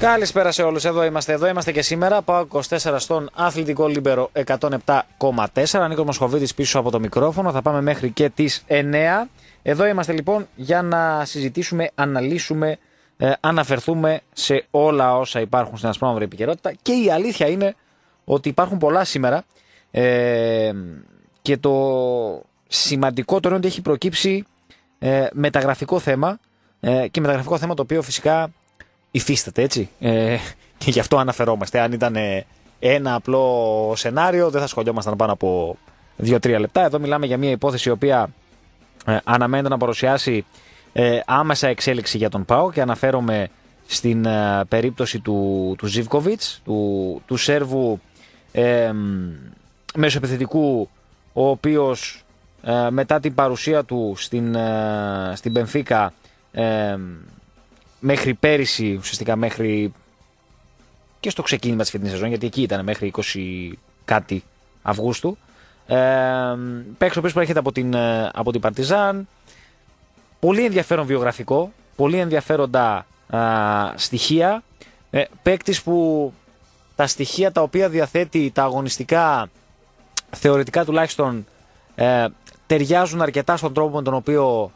Καλησπέρα σε όλους, εδώ είμαστε, εδώ είμαστε και σήμερα. ΠΑΟΚ 24 στον αθλητικό Λίμπερο 107,4. Νίκος Μοσχοβίτης πίσω από το μικρόφωνο. Θα πάμε μέχρι και τις 9. Εδώ είμαστε λοιπόν για να συζητήσουμε, αναλύσουμε, ε, αναφερθούμε σε όλα όσα υπάρχουν στην ασπρόμαυρη επικαιρότητα. Και η αλήθεια είναι ότι υπάρχουν πολλά σήμερα. Ε, και το σημαντικότερο είναι ότι έχει προκύψει ε, μεταγραφικό θέμα. Ε, και μεταγραφικό θέμα το οποίο φυσικά υφίσταται έτσι. Ε, και γι' αυτό αναφερόμαστε. Αν ήταν ε, ένα απλό σενάριο, δεν θα σχολιόμασταν πάνω από 2-3 λεπτά. Εδώ μιλάμε για μια υπόθεση η οποία ε, αναμένεται να παρουσιάσει ε, άμεσα εξέλιξη για τον ΠΑΟ και αναφέρομαι στην ε, περίπτωση του, του Ζιβκοβιτς, του, του Σέρβου ε, μεσοεπιθετικού, ο οποίος μετά την παρουσία του στην, στην Πενφύκα μέχρι πέρυσι, ουσιαστικά μέχρι και στο ξεκίνημα της φετινής σεζόν, γιατί εκεί ήταν μέχρι 20 κάτι Αυγούστου. Ε, παίξω ο οποίος προέρχεται από την, ε, από την Παρτιζάν. Πολύ ενδιαφέρον βιογραφικό, πολύ ενδιαφέροντα α, στοιχεία. Ε, παίκτης που τα στοιχεία τα οποία διαθέτει τα αγωνιστικά, θεωρητικά τουλάχιστον, ε, ταιριάζουν αρκετά στον τρόπο με τον οποίο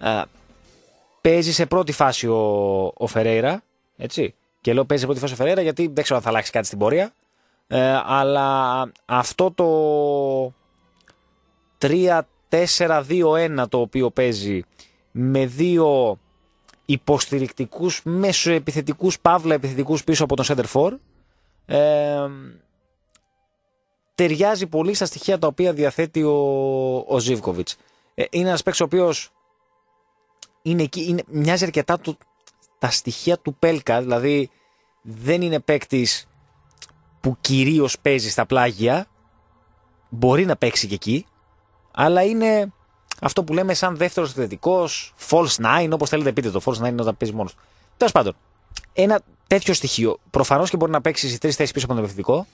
ε, παίζει σε πρώτη φάση ο, ο Φερέιρα. Έτσι. Και λέω παίζει σε πρώτη φάση ο Φερέιρα γιατί δεν ξέρω αν θα αλλάξει κάτι στην πορεία. Ε, αλλά αυτό το 3-4-2-1 το οποίο παίζει με δύο υποστηρικτικούς μεσοεπιθετικούς παύλα επιθετικούς πίσω από τον Center ε, ταιριάζει πολύ στα στοιχεία τα οποία διαθέτει ο, ο Ζίβκοβιτς. Ε, είναι ένας παίξος ο οποίος είναι εκεί, είναι, μοιάζει αρκετά του, τα στοιχεία του Πέλκα, δηλαδή δεν είναι παίκτης που κυρίως παίζει στα πλάγια, μπορεί να παίξει και εκεί, αλλά είναι αυτό που λέμε σαν δεύτερος θετικό, false nine, όπως θέλετε πείτε το. False nine είναι όταν παίζει μόνος του. Τέλος πάντων, ένα τέτοιο στοιχείο προφανώς και μπορεί να παίξει σε τρεις θέσεις πίσω από τον επιθετικό,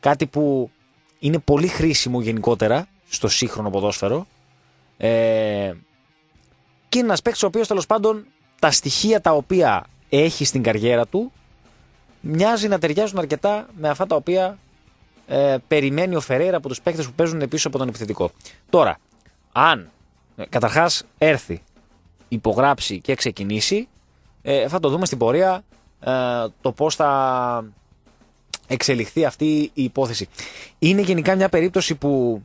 κάτι που είναι πολύ χρήσιμο γενικότερα στο σύγχρονο ποδόσφαιρο. Ε, και είναι ένας παίκτης ο οποίος τέλος πάντων τα στοιχεία τα οποία έχει στην καριέρα του μοιάζει να ταιριάζουν αρκετά με αυτά τα οποία ε, περιμένει ο Φεραίρα από τους παίκτες που παίζουν πίσω από τον επιθετικό. Τώρα, αν ε, καταρχάς έρθει, υπογράψει και ξεκινήσει, ε, θα το δούμε στην πορεία ε, το πώς θα εξελιχθεί αυτή η υπόθεση. Είναι γενικά μια περίπτωση που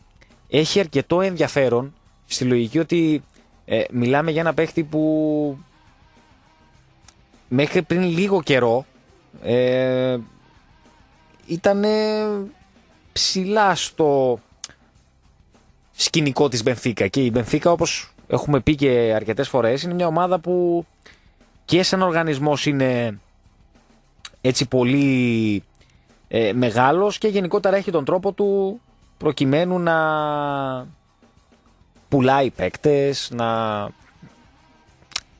έχει αρκετό ενδιαφέρον στη λογική ότι ε, μιλάμε για ένα παίχτη που μέχρι πριν λίγο καιρό ε, ήταν ψηλά στο σκηνικό της Μπενφίκα. Και η Μπενφίκα όπως έχουμε πει και αρκετές φορές είναι μια ομάδα που και σαν οργανισμός είναι έτσι πολύ ε, μεγάλος και γενικότερα έχει τον τρόπο του προκειμένου να πουλάει παίκτες, να.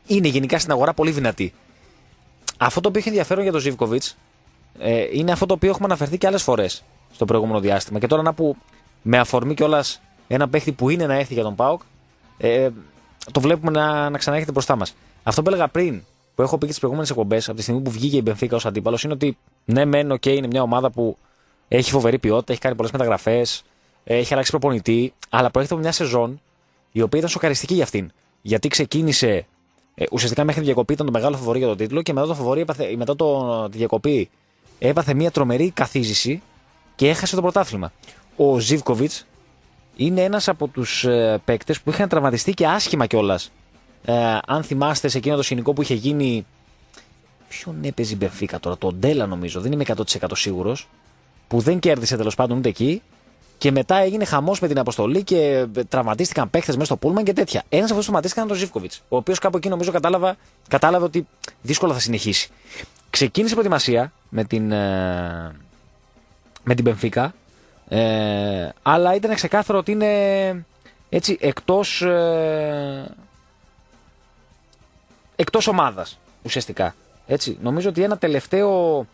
Είναι γενικά στην αγορά πολύ δυνατή. Αυτό το οποίο έχει ενδιαφέρον για τον Ζήβκοβιτ ε, είναι αυτό το οποίο έχουμε αναφερθεί και άλλες φορές στο προηγούμενο διάστημα. Και τώρα να που με αφορμή κιόλας ένα παίχτη που είναι να έρθει για τον Πάοκ, ε, το βλέπουμε να, να ξαναέρχεται μπροστά μας. Αυτό που έλεγα πριν, που έχω πει και τι προηγούμενες εκπομπές, από τη στιγμή που βγήκε η Μπενφίκα ως αντίπαλος, είναι ότι ναι, μεν, okay, είναι μια ομάδα που έχει φοβερή ποιότητα, έχει κάνει πολλές μεταγραφές, έχει αλλάξει προπονητή, αλλά προέρχεται από μια σεζόν η οποία ήταν σοκαριστική για αυτήν. Γιατί ξεκίνησε ε, ουσιαστικά μέχρι τη διακοπή ήταν το μεγάλο φοβορή για τον τίτλο και μετά, το φοβορή έπαθε, μετά το, τη διακοπή έπαθε μια τρομερή καθίζηση και έχασε το πρωτάθλημα. Ο Ζιβκοβιτ είναι ένας από τους ε, παίκτες που είχαν τραυματιστεί και άσχημα κιόλας. Ε, αν θυμάστε σε εκείνο το σκηνικό που είχε γίνει. Ποιον έπαιζε η Μπενφίκα τώρα, τον Ντέλα νομίζω, δεν είμαι 100% σίγουρος. Που δεν κέρδισε τέλος πάντων ούτε εκεί και μετά έγινε χαμός με την αποστολή και τραυματίστηκαν παίχτε μέσα στο Πούλμαν και τέτοια. Ένας από αυτού τραυματίστηκαν ήταν ο Ζήφκοβιτς, ο οποίος κάπου εκεί νομίζω κατάλαβα, κατάλαβε ότι δύσκολα θα συνεχίσει. Ξεκίνησε προετοιμασία με την, ε, με την Πενφύκα, ε, αλλά ήταν ξεκάθαρο ότι είναι έτσι εκτός, ε, εκτός ομάδας ουσιαστικά. Έτσι. Νομίζω ότι ένα τελευταίο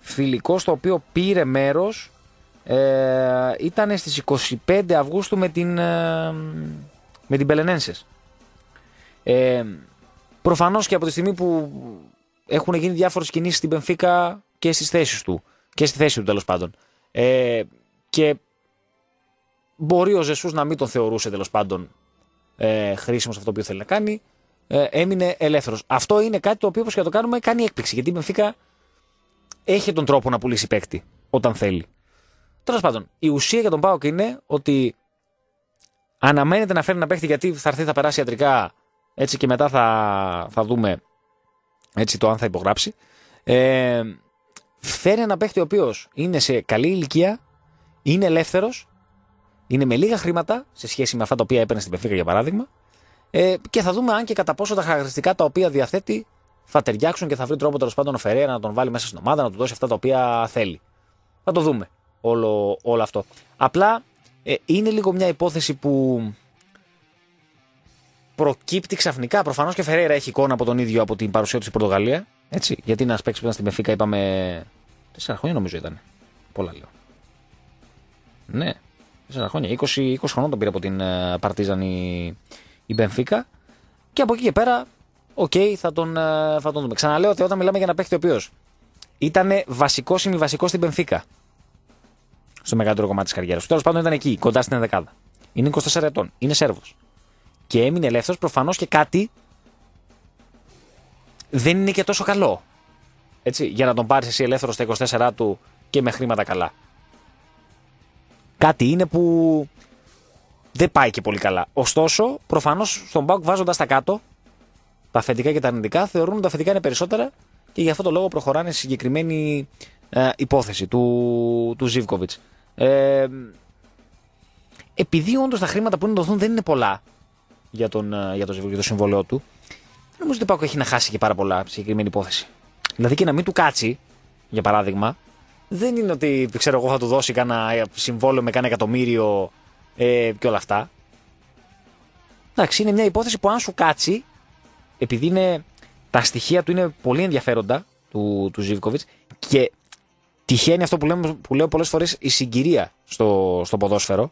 φιλικό στο οποίο πήρε μέρος ε, ήταν στις 25 Αυγούστου με την, ε, με την Πελενένσες. Ε, προφανώς και από τη στιγμή που έχουν γίνει διάφορες κινήσεις στην Πενφύκα και στις θέσεις του. Και στη θέση του τέλος πάντων. Ε, και μπορεί ο Ζεσούς να μην τον θεωρούσε τέλος πάντων ε, χρήσιμο σε αυτό που θέλει να κάνει. Ε, έμεινε ελεύθερος. Αυτό είναι κάτι το οποίο όπως και να το κάνουμε κάνει έκπληξη. Γιατί η Μπενφίκα έχει τον τρόπο να πουλήσει παίκτη όταν θέλει. Τέλος πάντων, η ουσία για τον Πάοκ είναι ότι αναμένεται να φέρει ένα παίκτη γιατί θα έρθει, θα περάσει ιατρικά έτσι και μετά θα, θα δούμε έτσι το αν θα υπογράψει. Ε, φέρει ένα παίκτη ο οποίος είναι σε καλή ηλικία, είναι ελεύθερος, είναι με λίγα χρήματα σε σχέση με αυτά τα οποία έπαιρνε στην Πεφίκα για παράδειγμα. Ε, και θα δούμε αν και κατά πόσο τα χαρακτηριστικά τα οποία διαθέτει θα ταιριάξουν και θα βρει τρόπο τέλος πάντων ο Φεραίρα να τον βάλει μέσα στην ομάδα, να του δώσει αυτά τα οποία θέλει. Θα το δούμε όλο, όλο αυτό. Απλά ε, είναι λίγο μια υπόθεση που προκύπτει ξαφνικά. Προφανώς και ο Φερέιρα έχει εικόνα από τον ίδιο από την παρουσία του στην Πορτογαλία. Έτσι, γιατί ένας παίκτης που ήταν στην Μπενφίκα, είπαμε. Τέσσερα χρόνια νομίζω ήταν. Πολλά λέω. Ναι, τέσσερα χρόνια. 20, 20 χρόνια τον πήρε από την ε, Παρτίζαν η, η Μπενφίκα. Και από εκεί και πέρα, OK, okay, θα, τον, ε, θα τον δούμε. Ξαναλέω ότι όταν μιλάμε για ένα παίχτη ο οποίος ήταν βασικός ή βασικός στην Μπενφίκα. Στο μεγαλύτερο κομμάτι της καριέρας του. Τέλος πάντων ήταν εκεί, κοντά στην δεκάδα. Είναι 24 ετών. Είναι Σέρβος. Και έμεινε ελεύθερος προφανώς και κάτι δεν είναι και τόσο καλό. Έτσι, για να τον πάρεις εσύ ελεύθερο στα 24 του και με χρήματα καλά. Κάτι είναι που δεν πάει και πολύ καλά. Ωστόσο, προφανώς στον Μπάουκ βάζοντας τα κάτω, τα θετικά και τα αρνητικά, θεωρούν ότι τα θετικά είναι περισσότερα και γι' αυτό το λόγο προχωράνε στη συγκεκριμένη ε, υπόθεση του, του Ζήβκοβιτς. Ε, επειδή όντως τα χρήματα που είναι δοθούν δεν είναι πολλά για τον, ε, για τον, για το συμβόλαιό του, νομίζω ότι ο Πάκο έχει να χάσει και πάρα πολλά συγκεκριμένη υπόθεση. Δηλαδή και να μην του κάτσει, για παράδειγμα, δεν είναι ότι ξέρω εγώ θα του δώσει κάνα συμβόλαιο με κάνα εκατομμύριο ε, και όλα αυτά. Εντάξει, είναι μια υπόθεση που αν σου κάτσει, επειδή είναι, τα στοιχεία του είναι πολύ ενδιαφέροντα του, του Ζήβκοβιτς και τυχαίνει αυτό που, λέμε, που λέω πολλές φορές η συγκυρία στο, στο ποδόσφαιρο.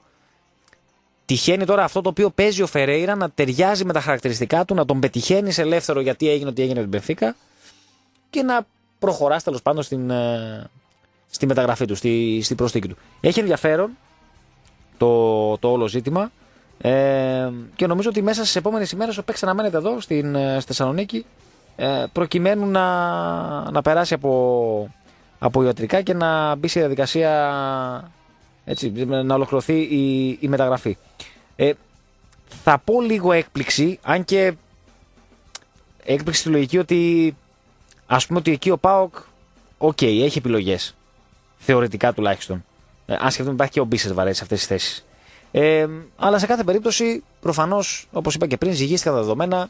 Τυχαίνει τώρα αυτό το οποίο παίζει ο Φερέιρα να ταιριάζει με τα χαρακτηριστικά του, να τον πετυχαίνει ελεύθερο γιατί έγινε ότι έγινε την Πενφύκα και να προχωράς τέλος πάντων στην, ε, στη μεταγραφή του, στη, στη προσθήκη του. Έχει ενδιαφέρον το, το όλο ζήτημα ε, και νομίζω ότι μέσα στις επόμενες ημέρες ο παίκτης αναμένεται εδώ στην, ε, στη Θεσσαλονίκη ε, προκειμένου να, να περάσει από, από ιατρικά και να μπει σε διαδικασία έτσι, να ολοκληρωθεί η, η μεταγραφή. Ε, θα πω λίγο έκπληξη, αν και έκπληξη στη λογική ότι ας πούμε ότι εκεί ο ΠΑΟΚ οκ, έχει επιλογές. Θεωρητικά τουλάχιστον. Ε, αν σκεφτούμε υπάρχει και ο Μπίσες βαρέσει σε αυτές τις θέσεις. Ε, αλλά σε κάθε περίπτωση, προφανώς, όπως είπα και πριν, ζυγίστηκαν τα δεδομένα.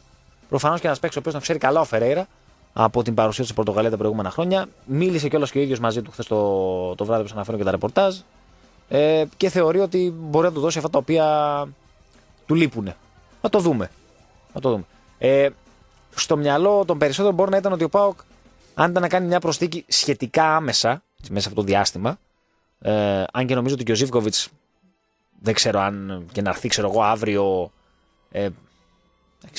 Προφανώς και ένας παίξο ο οποίος τον ξέρει καλά ο Φεραίρα από την παρουσία του στην Πορτογαλία τα προηγούμενα χρόνια. Μίλησε κιόλας και ο ίδιος μαζί του χθες το, το βράδυ που σας αναφέρω και τα ρεπορτάζ. Ε, και θεωρεί ότι μπορεί να του δώσει αυτά τα οποία του λείπουν. Να το δούμε. Να το δούμε. Ε, στο μυαλό των περισσότερων μπορεί να ήταν ότι ο Πάοκ, αν ήταν να κάνει μια προσθήκη σχετικά άμεσα, μέσα σε αυτό το διάστημα, ε, αν και νομίζω ότι και ο Ζήβκοβιτ δεν ξέρω αν και να έρθει, ξέρω εγώ, αύριο. Ε,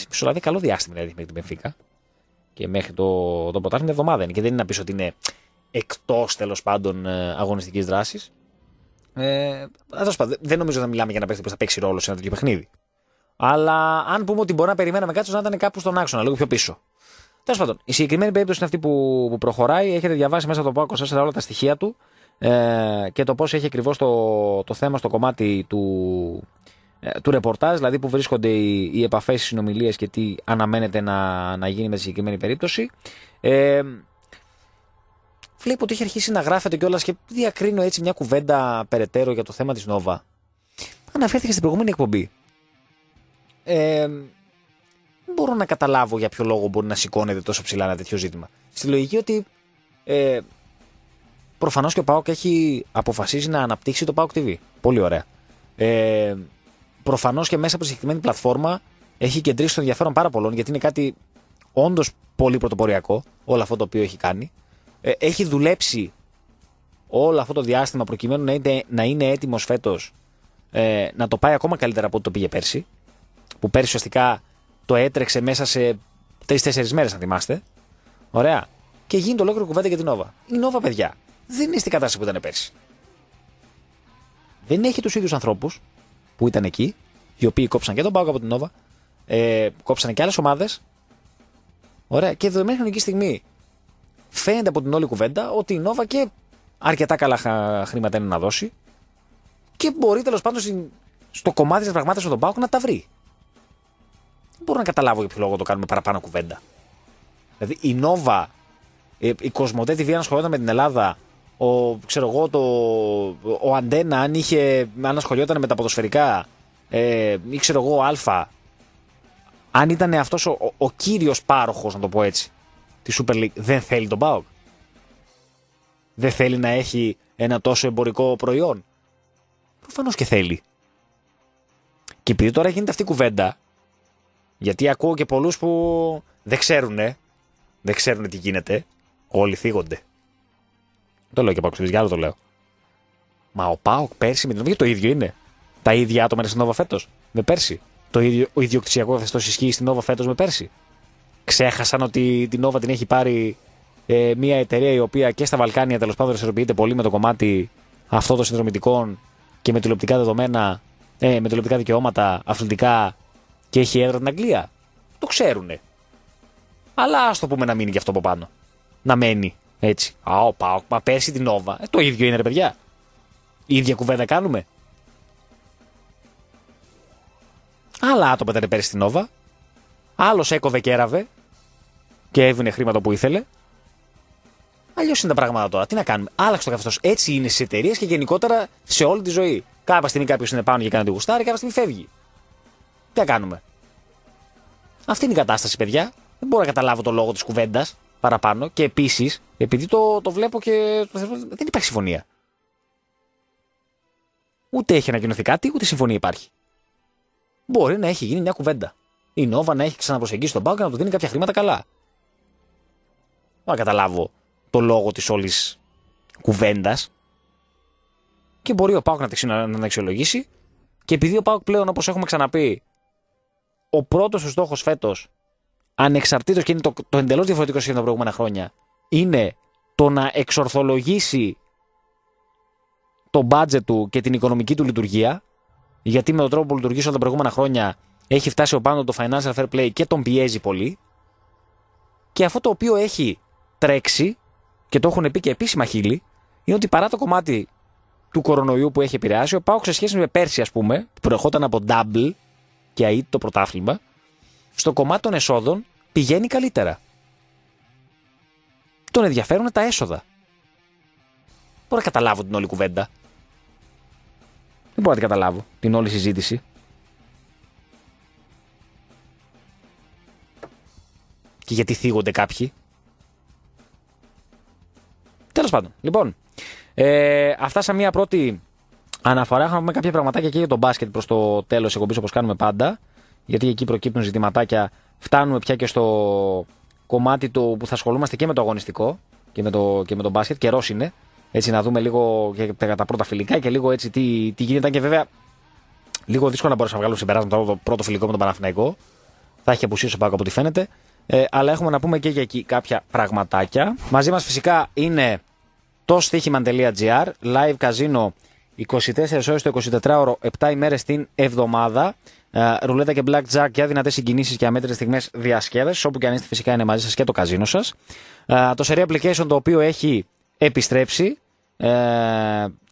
μισολαβεί καλό διάστημα δηλαδή μέχρι την Πενφύκα. Και μέχρι το, το ποτάμι μια εβδομάδα είναι. Και δεν είναι να πεις ότι είναι εκτός τέλος πάντων ε, αγωνιστικής δράσης. Ε, δεν νομίζω ότι θα μιλάμε για να παίξει που θα παίξει ρόλο σε ένα τέτοιο παιχνίδι. Αλλά αν πούμε ότι μπορεί να περιμέναμε κάτι να ήταν κάπου στον άξονα, λίγο πιο πίσω. Τέλος πάντων, η συγκεκριμένη περίπτωση είναι αυτή που, που προχωράει. Έχετε διαβάσει μέσα από το ΠΑΚΟ 24 όλα τα στοιχεία του ε, και το πώς έχει ακριβώς το, το θέμα στο κομμάτι του, ε, του ρεπορτάζ, δηλαδή που βρίσκονται οι, οι επαφές, οι συνομιλίες και τι αναμένεται να, να γίνει με τη συγκεκριμένη περίπτωση. Ε, βλέπω ότι έχει αρχίσει να γράφεται κιόλας και διακρίνω έτσι μια κουβέντα περαιτέρω για το θέμα της Νόβα. Αναφέρθηκε στην προηγούμενη εκπομπή. Ε, δεν μπορώ να καταλάβω για ποιο λόγο μπορεί να σηκώνεται τόσο ψηλά ένα τέτοιο ζήτημα. Στη λογική ότι ε, προφανώς και ο Πάοκ έχει αποφασίσει να αναπτύξει το Πάοκ TV. Πολύ ωραία. Ε, προφανώς και μέσα από τη συγκεκριμένη πλατφόρμα έχει κεντρήσει το ενδιαφέρον πάρα πολλών γιατί είναι κάτι όντως πολύ πρωτοποριακό όλο αυτό το οποίο έχει κάνει. Ε, έχει δουλέψει όλο αυτό το διάστημα προκειμένου να είναι, να είναι έτοιμος φέτος ε, να το πάει ακόμα καλύτερα από ό,τι το πήγε πέρσι. Που πέρσι ουσιαστικά το έτρεξε μέσα σε τρει-τέσσερι μέρες, αν θυμάστε. Ωραία. και γίνεται ολόκληρο κουβέντα για την Νόβα. Η Νόβα, παιδιά, δεν είναι στην κατάσταση που ήταν πέρσι. Δεν έχει τους ίδιους ανθρώπους που ήταν εκεί, οι οποίοι κόψαν και τον Πάουκ από την Νόβα, ε, κόψαν και άλλες ομάδες. Ωραία. Και δεδομένη χρονική στιγμή φαίνεται από την όλη κουβέντα ότι η Νόβα και αρκετά καλά χρήματα είναι να δώσει και μπορεί τέλος πάντων στο κομμάτι της πραγμάτων στον Πάουκ να τα βρει. Δεν μπορώ να καταλάβω για ποιο λόγο το κάνουμε παραπάνω κουβέντα. Δηλαδή η Νόβα, η Κοσμοτέ TV αν ασχολιόταν με την Ελλάδα, ο, ξέρω εγώ, το, ο Αντένα αν, είχε, αν ασχολιόταν με τα ποδοσφαιρικά ε, ή ξέρω εγώ, Α, αν ήταν αυτός ο, ο, ο κύριος πάροχος, να το πω έτσι, της Super League, δεν θέλει τον Πάοκ. Δεν θέλει να έχει ένα τόσο εμπορικό προϊόν. Προφανώς και θέλει. Και επειδή τώρα γίνεται αυτή η κουβέντα, γιατί ακούω και πολλούς που δεν ξέρουν, δεν ξέρουν τι γίνεται, όλοι θίγονται. Το λέω και από για άλλο το λέω. Μα ο Πάοκ πέρσι με την Νόβα το ίδιο είναι. Τα ίδια άτομα είναι στην Νόβα φέτος με πέρσι. Το ίδιο, ο ιδιοκτησιακό καθεστώς ισχύει στην Νόβα φέτος με πέρσι. Ξέχασαν ότι την Νόβα την έχει πάρει ε, μια εταιρεία η οποία και στα Βαλκάνια τέλος πάντων δραστηριοποιείται πολύ με το κομμάτι αυτό των συνδρομητικών και με τηλεοπτικά δεδομένα, ε, με τηλεοπτικά δικαιώματα, αθλητικά και έχει έδρα την Αγγλία. Το ξέρουνε. Αλλά ας το πούμε να μείνει και αυτό από πάνω. Να μένει έτσι. Α, ο Πάοκ, μα πέσει την Νόβα. Ε, το ίδιο είναι ρε παιδιά. Η ίδια κουβέντα κάνουμε. Άλλα άτομα ήταν πέρυσι στην Νόβα. Άλλος έκοβε και έραβε και έβγαινε χρήματα που ήθελε. Αλλιώς είναι τα πράγματα τώρα. Τι να κάνουμε. Άλλαξε το καθεστώς. Έτσι είναι στις εταιρείες και γενικότερα σε όλη τη ζωή. Κάποια στιγμή κάποιος είναι πάνω για κάνει τη γουστάρι, κάποια στιγμή φεύγει. Τι να κάνουμε. Αυτή είναι η κατάσταση, παιδιά. Δεν μπορώ να καταλάβω το λόγο της κουβέντας παραπάνω. Και επίσης, επειδή το, το βλέπω και. Δεν υπάρχει συμφωνία. Ούτε έχει ανακοινωθεί κάτι, ούτε συμφωνία υπάρχει. Μπορεί να έχει γίνει μια κουβέντα. Η Νόβα να έχει ξαναπροσεγγίσει τον Πάο και να του δίνει κάποια χρήματα καλά. Δεν καταλάβω το λόγο της όλης κουβέντας. Και μπορεί ο Πάοκ να την αξιολογήσει. Και επειδή ο Πάοκ πλέον, όπως έχουμε ξαναπεί, ο πρώτος του στόχος φέτος, ανεξαρτήτως και είναι το, το εντελώς διαφορετικό σχέδιο τα προηγούμενα χρόνια, είναι το να εξορθολογήσει το μπάτζετ του και την οικονομική του λειτουργία. Γιατί με τον τρόπο που λειτουργήσει όλα τα προηγούμενα χρόνια έχει φτάσει ο πάνω το financial fair play και τον πιέζει πολύ. Και αυτό το οποίο έχει τρέξει και το έχουν πει και επίσημα χείλη, είναι ότι παρά το κομμάτι του κορονοϊού που έχει επηρεάσει, ο Πάουκ σε σχέση με πέρσι, ας πούμε, που προερχόταν από double και ΑΕΤ το πρωτάθλημα, στο κομμάτι των εσόδων πηγαίνει καλύτερα. Τον ενδιαφέρουν τα έσοδα. Μπορώ να καταλάβω την όλη κουβέντα. Δεν μπορώ να την καταλάβω την όλη συζήτηση. Και γιατί θίγονται κάποιοι. Τέλος πάντων. Λοιπόν, ε, αυτά σαν μια πρώτη αναφορά. Είχαμε κάποια πραγματάκια και για τον μπάσκετ προς το τέλος τη εκπομπής όπως κάνουμε πάντα. Γιατί εκεί προκύπτουν ζητηματάκια. Φτάνουμε πια και στο κομμάτι του που θα ασχολούμαστε και με το αγωνιστικό και με το, και με το μπάσκετ. Καιρός είναι. Έτσι να δούμε λίγο και τα πρώτα φιλικά και λίγο έτσι τι, τι γίνεται. Και βέβαια λίγο δύσκολο να μπορέσω να βγάλω συμπεράσματα από το πρώτο φιλικό με τον Παναθηναϊκό. Θα έχει απουσίσει ο Πάκο από ό,τι φαίνεται. Ε, αλλά έχουμε να πούμε και για εκεί κάποια πραγματάκια. Μαζί μας φυσικά είναι το στοίχημα.gr, live καζίνο 24 ώρες το 24ωρο, 7 ημέρες την εβδομάδα. Ε, ρουλέτα και blackjack για δυνατές συγκινήσεις και αμέτρητες στιγμές διασκέδασης. Όπου και αν είστε, φυσικά είναι μαζί σας και το καζίνο σας. Ε, το Serie Application το οποίο έχει επιστρέψει. Ε,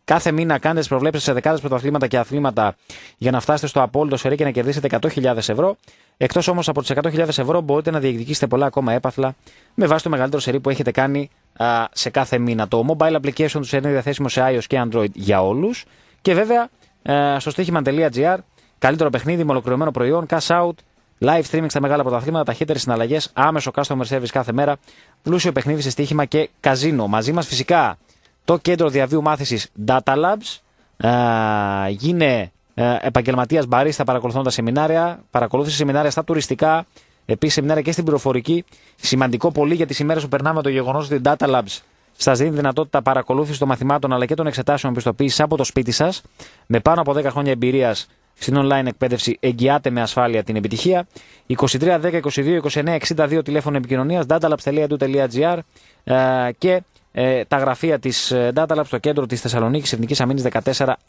κάθε μήνα κάνετε τις προβλέψεις σε δεκάδες πρωταθλήματα και αθλήματα για να φτάσετε στο απόλυτο σερί και να κερδίσετε 100.000 ευρώ. Εκτός όμως από τις 100.000 ευρώ μπορείτε να διεκδικήσετε πολλά ακόμα έπαθλα με βάση το μεγαλύτερο σερί που έχετε κάνει α, σε κάθε μήνα. Το mobile application τους είναι διαθέσιμο σε iOS και Android για όλους. Και βέβαια ε, στο στοίχημα.gr καλύτερο παιχνίδι με ολοκληρωμένο προϊόν, cash out, live streaming στα μεγάλα πρωταθλήματα, ταχύτερε συναλλαγές, άμεσο customer service κάθε μέρα, πλούσιο παιχνίδι σε στοίχημα και καζίνο. Μαζί μας φυσικά το κέντρο διαβίου μάθησης Data Labs. Ε, γίνε ε, επαγγελματίας μπαρίστα παρακολουθώντας τα σεμινάρια, παρακολούθησε σεμινάρια στα τουριστικά, επίσης σεμινάρια και στην πληροφορική. Σημαντικό πολύ για τις ημέρες που περνάμε το γεγονός ότι Data Labs σας δίνει δυνατότητα παρακολούθησης των μαθημάτων αλλά και των εξετάσεων πιστοποίησης από το σπίτι σας, με πάνω από 10 χρόνια εμπειρίας στην online εκπαίδευση εγγυάται με ασφάλεια την επιτυχία. 23 10 22 29 62 τηλέφωνο επικοινωνίας datalabs.edu.gr ε, και ε, τα γραφεία της ε, Datalabs στο κέντρο της Θεσσαλονίκης Εθνικής Αμήνης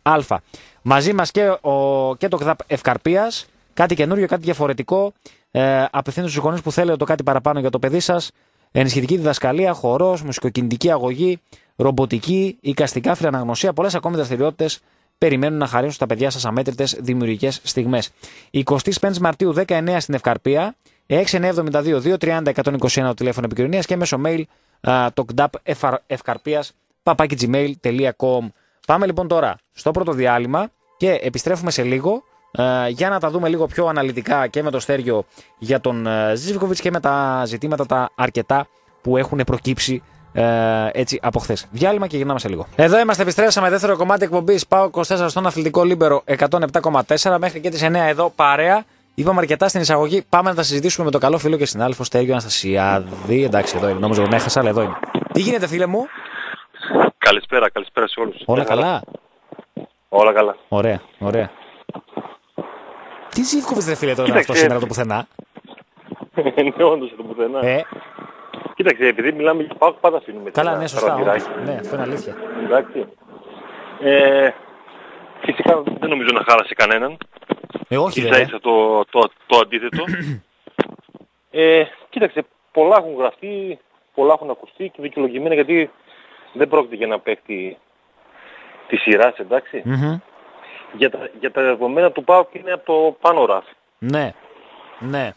14α. Μαζί μας και, ο, και το ΚΔΑΠ Ευκαρπίας. Κάτι καινούριο, κάτι διαφορετικό. Ε, Απευθύνω στους γονείς που θέλετε το κάτι παραπάνω για το παιδί σας. Ενισχυτική διδασκαλία, χορός, μουσικοκινητική αγωγή, ρομποτική, οικαστικά, φιλαναγνωσία, πολλές ακόμη δραστηριότητες περιμένουν να χαρίσουν στα παιδιά σας αμέτρητες δημιουργικές στιγμές. 25 Μαρτίου 19 στην Ευκαρπία, 6972-230-121 το τηλέφωνο επικοινωνίας και μέσω mail το κνταπ ευκαρπίας papakigmail.com. Πάμε λοιπόν τώρα στο πρώτο διάλειμμα και επιστρέφουμε σε λίγο για να τα δούμε λίγο πιο αναλυτικά και με το Στέργιο για τον Ζίβκοβιτς και με τα ζητήματα τα αρκετά που έχουν προκύψει ε, έτσι από χθες. Διάλειμμα και γυρνάμε σε λίγο. Εδώ είμαστε, επιστρέψαμε δεύτερο κομμάτι εκπομπής. ΠΑΟΚ 24 στον αθλητικό Λίμπερο 107,4 μέχρι και τις 9 εδώ παρέα. Είπαμε αρκετά στην εισαγωγή. Πάμε να τα συζητήσουμε με το καλό φίλο και συνάδελφο Στέργιο Αναστασιάδη. Εντάξει, εδώ είναι. Νόμιζα ότι έχασα, αλλά εδώ είναι. Τι γίνεται, φίλε μου; Καλησπέρα, καλησπέρα σε όλους. Όλα καλά; Όλα καλά. Ωραία, ωραία. Τι ζήφκοβε, δεν φίλε, τώρα αυτό σήμερα το πουθενά; ναι, όντως το πουθενά. Ε, Κοίταξε, επειδή μιλάμε για πάω, πάντα αφήνουμε. καλά, ένα ναι, σωστά. παραθυράκι. όντως. Ναι, αυτό είναι αλήθεια. Εντάξει. Ε, φυσικά δεν νομίζω να χάλασε κανέναν. Ε, όχι, Ίσα βέβαια. ίσα το, το, το αντίθετο. ε, κοίταξε, πολλά έχουν γραφτεί, πολλά έχουν ακουστεί και δικαιολογημένα γιατί δεν πρόκειται για να παίχτη της σειράς, εντάξει. Μμμ. Για, τα, για τα δεδομένα του ΠΑΟΚ είναι από το πάνω ράφι. Ναι, ναι.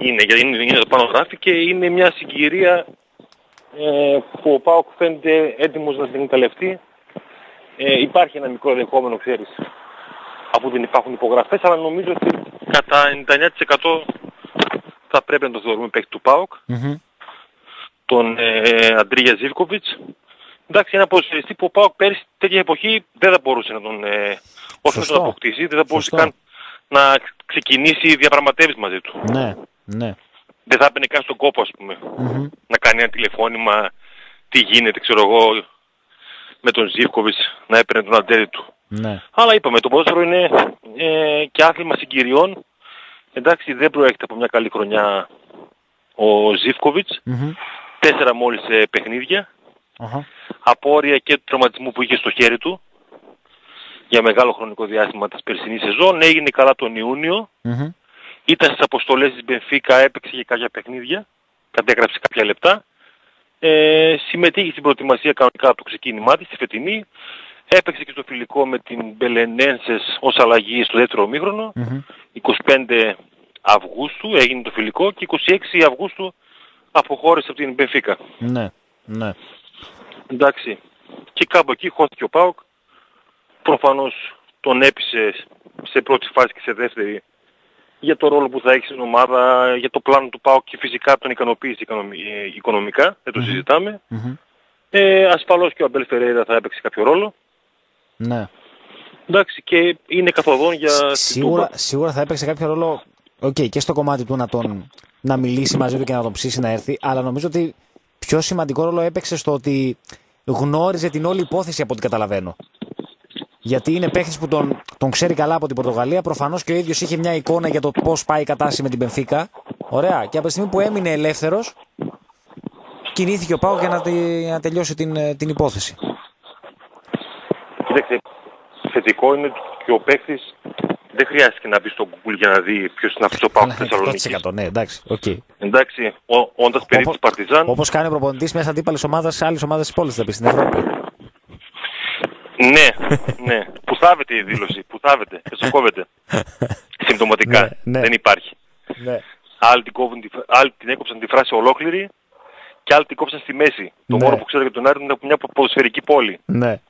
Είναι, γιατί είναι, είναι το πάνω γράφει και είναι μια συγκυρία ε, που ο Πάοκ φαίνεται έτοιμος να την εκμεταλλευτεί. Ε, υπάρχει ένα μικρό ενδεχόμενο, ξέρεις, αφού δεν υπάρχουν υπογραφές, αλλά νομίζω ότι κατά 99% θα πρέπει να το θεωρούμε παίκτη του ΠΑΟΚ, Μμμ. τον ε, Αντρίγια Ζίβκοβιτς. Εντάξει, ένα ποδοσφαιριστή που ο ΠΑΟΚ πέρυσι τέτοια εποχή δεν θα μπορούσε να τον, ε, όχι να Σωστό. τον αποκτήσει, δεν θα μπορούσε Σωστό. καν να ξεκινήσει διαπραγματεύσεις μαζί του. Ναι, ναι. δεν θα έπαιρνε καν στον κόπο ας πούμε. Μμμ. Να κάνει ένα τηλεφώνημα, τι γίνεται ξέρω εγώ με τον Ζίβκοβιτς, να έπαιρνε τον αντέρι του. Ναι. Αλλά είπαμε, το ποδόσφαιρο είναι ε, και άθλημα συγκυριών. Εντάξει, δεν προέρχεται από μια καλή χρονιά ο Ζίβκοβιτς. Μμμ. Τέσσερα μόλις ε, παιχνίδια. Αχα. Απόρρια και του τραυματισμού που είχε στο χέρι του για μεγάλο χρονικό διάστημα της περσινής σεζόν. Έγινε καλά τον Ιούνιο. Μμμ. Ήταν στις αποστολές της Μπενφίκα, έπαιξε για κάποια παιχνίδια, κατέγραψε κάποια λεπτά. Ε, συμμετείχε στην προετοιμασία κανονικά από το ξεκίνημά της, τη φετινή. Έπαιξε και στο φιλικό με την Μπελενένσες ως αλλαγή στο δεύτερο ομίχρονο. Μμμ. 25 Αυγούστου έγινε το φιλικό και 26 Αυγούστου αποχώρησε από την Μπενφίκα. Ναι, ναι. Εντάξει. Και κάπου εκεί χώθηκε ο Πάοκ. Προφανώς τον έπεισε σε πρώτη φάση και σε δεύτερη για το ρόλο που θα έχει στην ομάδα, για το πλάνο του ΠΑΟΚ και φυσικά τον ικανοποίησε οικονομι- ε, οικονομικά, δεν το συζητάμε. Μμμ. Ε, ασφαλώς και ο Αμπέλ Φερέιρα θα έπαιξε κάποιο ρόλο. Ναι. Εντάξει και είναι καθοδόν για την Σίγουρα, Τούμπα. σίγουρα θα έπαιξε κάποιο ρόλο οκ, και στο κομμάτι του να, τον, να μιλήσει μαζί του και να τον ψήσει να έρθει, αλλά νομίζω ότι πιο σημαντικό ρόλο έπαιξε στο ότι γνώριζε την όλη υπόθεση από ό,τι καταλαβαίνω. Γιατί είναι παίχτης που τον, τον ξέρει καλά από την Πορτογαλία. Προφανώς και ο ίδιος είχε μια εικόνα για το πώς πάει η κατάσταση με την Μπενφίκα. Ωραία. Και από τη στιγμή που έμεινε ελεύθερος, κινήθηκε ο ΠΑΟΚ για να, τη- να τελειώσει την, ε, την υπόθεση. Κοίταξε, θετικό είναι ότι και ο παίκτης δεν χρειάστηκε να μπει στο Google για να δει ποιος είναι αυτός ο ΠΑΟΚ Θεσσαλονίκης. 100% ναι, εντάξει. οκ. Εντάξει, ο- όντας περίπου Όπως- Παρτιζάν, Όπως κάνει ο προπονητής μέσα αντίπαλης ομάδας σε άλλες ομάδες της πόλης, θα πει στην Ευρώπη. Ναι, ναι. Που θάβεται η δήλωση. Που θάβεται. Εσωκόβεται. Συμπτωματικά. Ναι, ναι. Δεν υπάρχει. ναι. Άλλοι την, κόβουν, τη φρα- άλλοι την έκοψαν τη φράση ολόκληρη και άλλοι την κόψαν στη μέση. Το Ναι. μόνο που ξέρω για τον Άρη είναι από μια ποδοσφαιρική πόλη. Ναι.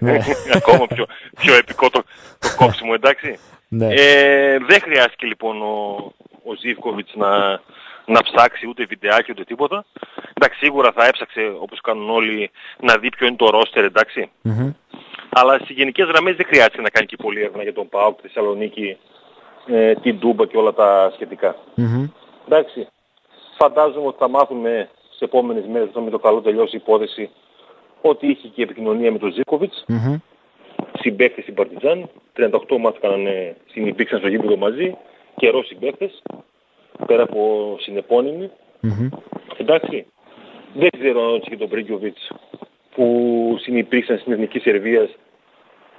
Ναι. Ακόμα πιο, πιο επικό το, το κόψιμο, εντάξει. Ναι. Ε, δεν χρειάστηκε λοιπόν ο, ο Ζίβκοβιτς να, να ψάξει ούτε βιντεάκι ούτε τίποτα. Εντάξει, σίγουρα θα έψαξε όπως κάνουν όλοι να δει ποιο είναι το ρόστερ, εντάξει. Μμμ. Αλλά στις γενικές γραμμές δεν χρειάζεται να κάνει και πολύ έρευνα για τον ΠΑΟΚ, τη Θεσσαλονίκη, ε, την Τούμπα και όλα τα σχετικά. Μμμ. Εντάξει, φαντάζομαι ότι θα μάθουμε στις επόμενες μέρες όταν με το καλό τελειώσει η υπόθεση ότι είχε και επικοινωνία με τον Ζίκοβιτς. Μμμ. συμπαίκτες στην Παρτιζάν. 38 μάτς κάνανε, συνυπήρξαν στο γήπεδο μαζί. Καιρό συμπαίκτες. Πέρα από συνεπώνυμοι. Μμμ. Εντάξει. Δεν ξέρω αν και τον Μπρίγκοβιτς που συνυπήρξαν στην Εθνική Σερβίας.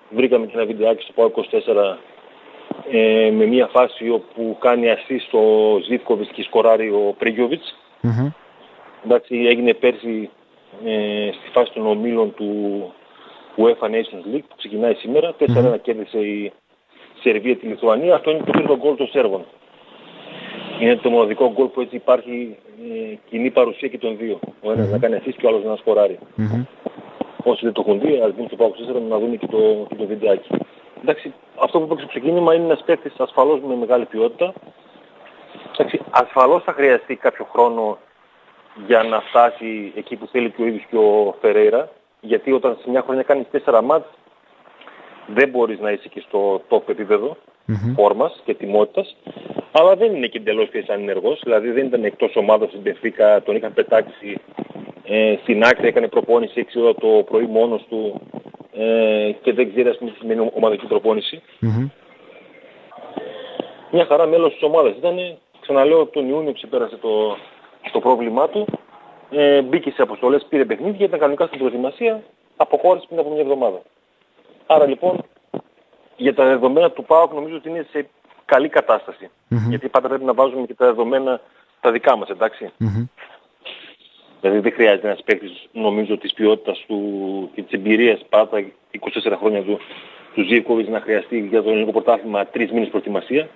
Βρήκαμε και ένα βιντεάκι στο ΠΑΟ 24 ε, με μια φάση όπου κάνει ασύ στο Ζήφκοβιτς και σκοράρει ο Πρίγκοβιτς. Μμμ. Εντάξει, έγινε πέρσι ε, στη φάση των ομίλων του UEFA Nations League που ξεκινάει σήμερα. 4-1 κέρδισε η Σερβία τη Λιθουανία. Αυτό είναι το τρίτο γκολ των Σέρβων. Είναι το μοναδικό γκολ που έτσι υπάρχει ε, κοινή παρουσία και των δύο. Ο ένας να κάνει assist και ο άλλος να σκοράρει. Μμμ. Όσοι δεν το έχουν δει, ας μπουν στο Πάο 4 να δουν και το, και το βιντεάκι. Εντάξει, αυτό που είπα στο ξεκίνημα είναι ένας παίκτης ασφαλώς με μεγάλη ποιότητα. Εντάξει, ασφαλώς θα χρειαστεί κάποιο χρόνο για να φτάσει εκεί που θέλει και ο ίδιος και ο Φερέιρα. Γιατί όταν σε μια χρονιά κάνεις 4 μάτς δεν μπορείς να είσαι και στο top επίπεδο Μμμ. φόρμας και τιμότητας, αλλά δεν είναι και εντελώς και ανενεργός, δηλαδή δεν ήταν εκτός ομάδας στην Πεφίκα, τον είχαν πετάξει ε, στην άκρη, έκανε προπόνηση 6 ώρα το πρωί μόνος του ε, και δεν ξέρει ας πούμε τι σημαίνει ομαδική προπόνηση. Μμμ. Μια χαρά μέλος της ομάδας ήταν, ξαναλέω από τον Ιούνιο ξεπέρασε το, το πρόβλημά του, ε, μπήκε σε αποστολές, πήρε παιχνίδια, ήταν κανονικά στην προετοιμασία, αποχώρησε πριν από μια εβδομάδα. Άρα λοιπόν για τα δεδομένα του ΠΑΟΚ νομίζω ότι είναι σε καλή κατάσταση. Μμμ. Γιατί πάντα πρέπει να βάζουμε και τα δεδομένα τα δικά μας, εντάξει. Μμμ. Δηλαδή δεν χρειάζεται ένας παίκτης νομίζω της ποιότητας του και της εμπειρίας πάντα τα 24 χρόνια του, του Ζίβκοβιτς να χρειαστεί για το ελληνικό πρωτάθλημα τρεις μήνες προετοιμασία.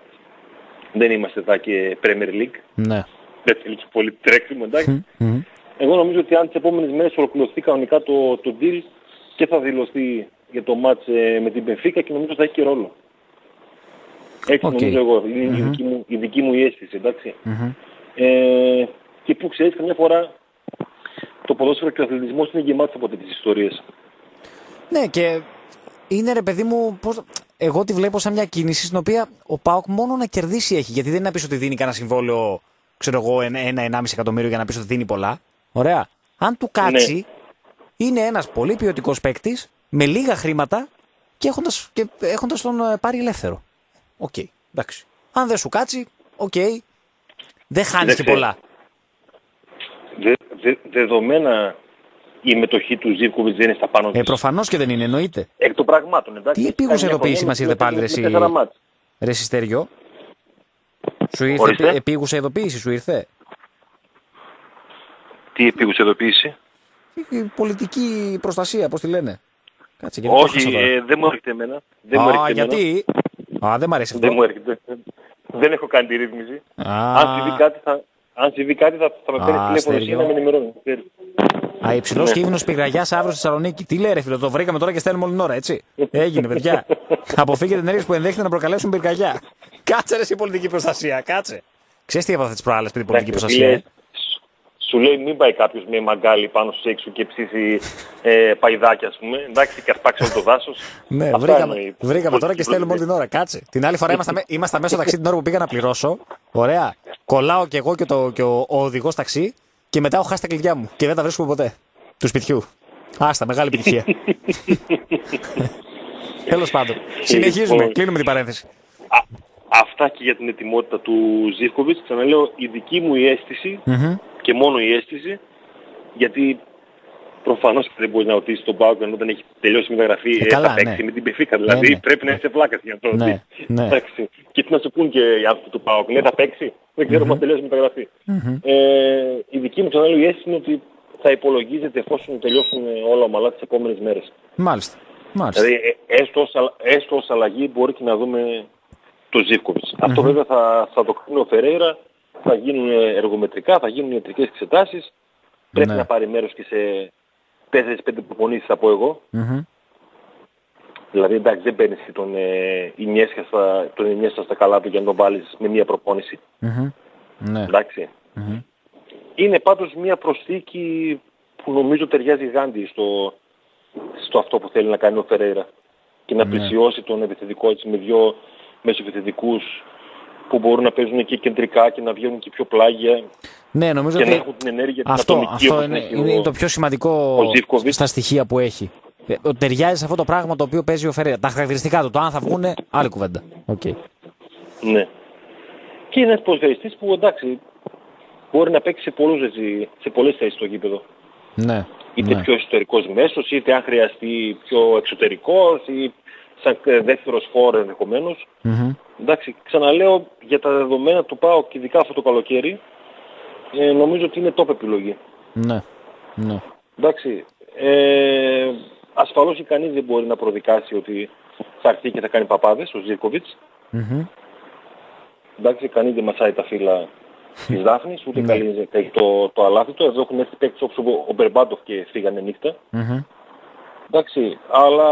Δεν είμαστε εδώ και Premier League. Ναι. Δεν θέλει και πολύ τρέξιμο, εντάξει. Μμμ. Εγώ νομίζω ότι αν τις επόμενες μέρες ολοκληρωθεί κανονικά το, το deal και θα δηλωθεί για το ματς ε, με την Μπενφίκα και νομίζω θα έχει και ρόλο. Έτσι Οκ. νομίζω εγώ. Είναι η, δική μου, η δική μου η αίσθηση, εντάξει. Μμμ. Ε, και που ξέρεις καμιά φορά το ποδόσφαιρο και ο αθλητισμός είναι γεμάτος από τέτοιες ιστορίες. Ναι, και είναι ρε παιδί μου, πώς... εγώ τη βλέπω σαν μια κίνηση στην οποία ο ΠΑΟΚ μόνο να κερδίσει έχει. Γιατί δεν είναι να πεις ότι δίνει κανένα συμβόλαιο, ξέρω εγώ, ένα-ενάμιση εκατομμύριο για να πεις ότι δίνει πολλά. Ωραία. Αν του κάτσει, είναι ένας πολύ ποιοτικός παίκτης με λίγα χρήματα και έχοντας και έχοντας τον ε, πάρει ελεύθερο. Οκ, εντάξει. Αν δεν σου κάτσει, οκ. Δεν χάνεις Δεν και ξέρω. πολλά. Δε, δε, δεδομένα η μετοχή του Ζίβκοβιτς δεν είναι στα πάνω Ε, της. προφανώς και δεν είναι, εννοείται. Εκ των πραγμάτων, εντάξει. Τι Έχει επείγουσα κάνει μια ειδοποίηση χρονιά μας με- ήρθε πάλι, με- ρε, με εσύ. τέσσερα ματς. Ρε Σιστεριό. Σου ήρθε Ορίστε. επί- επίγουσα ειδοποίηση, σου ήρθε; Τι επίγουσα ειδοποίηση; Η πολιτική προστασία, πώς τη λένε. Κάτσε γιατί το Όχι, έχασα τώρα. ε, δεν μου έρχεται εμένα. Δεν μου Α, έρχεται εμένα. γιατί. Α, δεν μ' αρέσει αυτό. Δεν μου έρχεται. Δεν έχω κάνει τη ρύθμιση. Α, Αν συμβεί κάτι θα, αν συμβεί κάτι θα, θα με Α, παίρνει τηλέφωνο εσύ Στέργιο. να με ενημερώνεις. Ξέρεις. α υψηλός ναι. κίνδυνο πυγραγιά αύριο στη Θεσσαλονίκη. Τι λέει, ρε φίλε, το βρήκαμε τώρα και στέλνουμε όλη την ώρα, έτσι. Έγινε, παιδιά. Αποφύγετε ενέργειε που ενδέχεται να προκαλέσουν πυρκαγιά. Κάτσε ρε, εσύ πολιτική προστασία, κάτσε. Ξέρεις τι έπαθε τις προάλλες με την πολιτική Εντάξει, προστασία. Φίλε, ε; Σου λέει μην πάει κάποιος με μαγκάλι πάνω στους έξω και ψήσει ε, παϊδάκια ας πούμε. Εντάξει και ασπάξει όλο το δάσος. Ναι, Αυτά βρήκαμε, εννοεί. βρήκαμε τώρα και στέλνουμε όλη την ώρα. Κάτσε. Την άλλη φορά ήμασταν, ήμασταν μέσα στο ταξί την ώρα που πήγα να πληρώσω. Ωραία. Κολλάω κι εγώ και, το, και ο, ο οδηγός ταξί και μετά έχω χάσει τα κλειδιά μου και δεν τα βρίσκουμε ποτέ. Του σπιτιού. Άστα, μεγάλη επιτυχία. Τέλος πάντων. Συνεχίζουμε. Λοιπόν. Κλείνουμε την παρένθεση. Α, αυτά και για την ετοιμότητα του Ζίβκοβιτς. Ξαναλέω η δική μου η αίσθηση Μμμ. Και μόνο η αίσθηση γιατί προφανώς και δεν μπορεί να ρωτήσεις τον Πάουκ ενώ δεν έχει τελειώσει η μεταγραφή Ε, ε, καλά, θα παίξει ναι. με την Πεφίκα. Δηλαδή ναι. πρέπει να είσαι βλάκας για να το Ναι, ρωτήσεις. ναι. Εντάξει. Και τι να σου πούν και οι άνθρωποι του Πάουκ. Ναι, θα παίξει. Δεν ξέρω αν τελειώσει η μεταγραφή. Ε, η δική μου ξαναλέω η αίσθηση είναι ότι θα υπολογίζεται εφόσον τελειώσουν όλα ομαλά τις επόμενες μέρες. Μάλιστα. Μάλιστα. Δηλαδή ε, έστω ως, αλ- έστω ως αλλαγή μπορεί και να δούμε το ζιβκοβιτς Αυτό βέβαια θα, θα το κάνει ο Φερέιρα, θα γίνουν εργομετρικά, θα γίνουν ιατρικές εξετάσεις. Πρέπει Ναι. να πάρει μέρος και σε 4-5 προπονήσεις θα πω εγώ. Μμμ. Δηλαδή εντάξει δεν παίρνεις και τον ε, Ινιέσκα στα, τον Ινιέσκα στα καλά του για να τον βάλεις με μία προπόνηση. Μμμ. Ναι. Εντάξει. Μμμ. Είναι πάντως μία προσθήκη που νομίζω ταιριάζει γάντι στο, στο αυτό που θέλει να κάνει ο Φερέιρα. Και να Ναι. πλησιώσει τον επιθετικό έτσι με δυο μεσοεπιθετικούς που μπορούν να παίζουν και κεντρικά και να βγαίνουν και πιο πλάγια Ναι, νομίζω και να ότι έχουν την ενέργεια την αυτό, ατομική αυτό όπως είναι, έχει είναι ο- το πιο σημαντικό ο Ζίβκοβιτς. στα στοιχεία που έχει. ε, ταιριάζει σε αυτό το πράγμα το οποίο παίζει ο Φεραίρα. Τα χαρακτηριστικά του, το αν θα βγούνε, άλλη κουβέντα. Okay. Ναι. Και είναι ένας ποδοσφαιριστής που εντάξει, μπορεί να παίξει σε, πολλούς, σε πολλές θέσεις στο γήπεδο. Ναι. Είτε ναι. πιο εσωτερικός μέσος, είτε αν χρειαστεί πιο εξωτερικός ή σαν δεύτερος χώρο ενδεχομένως. Mm-hmm. Εντάξει, ξαναλέω για τα δεδομένα του ΠΑΟ και ειδικά αυτό το καλοκαίρι, ε, νομίζω ότι είναι top επιλογή. Ναι. ναι. Εντάξει, ε, ασφαλώς και κανείς δεν μπορεί να προδικάσει ότι θα έρθει και θα κάνει παπάδες, ο ζηρκοβιτς Mm-hmm. Εντάξει, κανείς δεν μασάει τα φύλλα της Δάφνης, ούτε Ναι. καλεί το, το αλάθη του. Εδώ έχουν έρθει παίκτες όπως ο- ο Μπερμπάντοφ και φύγανε νύχτα. Mm-hmm. Εντάξει, αλλά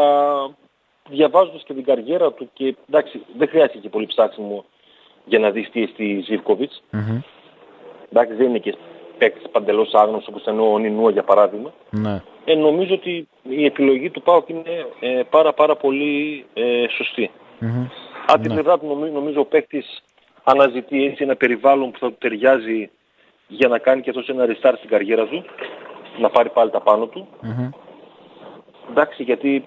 διαβάζοντας και την καριέρα του και εντάξει, δεν χρειάζεται και πολύ ψάξιμο για να δεις τι εστί Ζιβκοβιτς. Mm-hmm. Εντάξει, δεν είναι και παίκτης παντελώς άγνωστος όπως ήταν ο Νινούα για παράδειγμα. Ναι. Ε, νομίζω ότι η επιλογή του ΠΑΟΚ είναι ε, πάρα πάρα πολύ ε, σωστή. Mm-hmm. Από την πλευρά του νομι- νομίζω ο παίκτης αναζητεί έτσι ένα περιβάλλον που θα του ταιριάζει για να κάνει και αυτός ένα restart στην καριέρα του, να πάρει πάλι τα πάνω του. Mm-hmm. Εντάξει, γιατί νομ-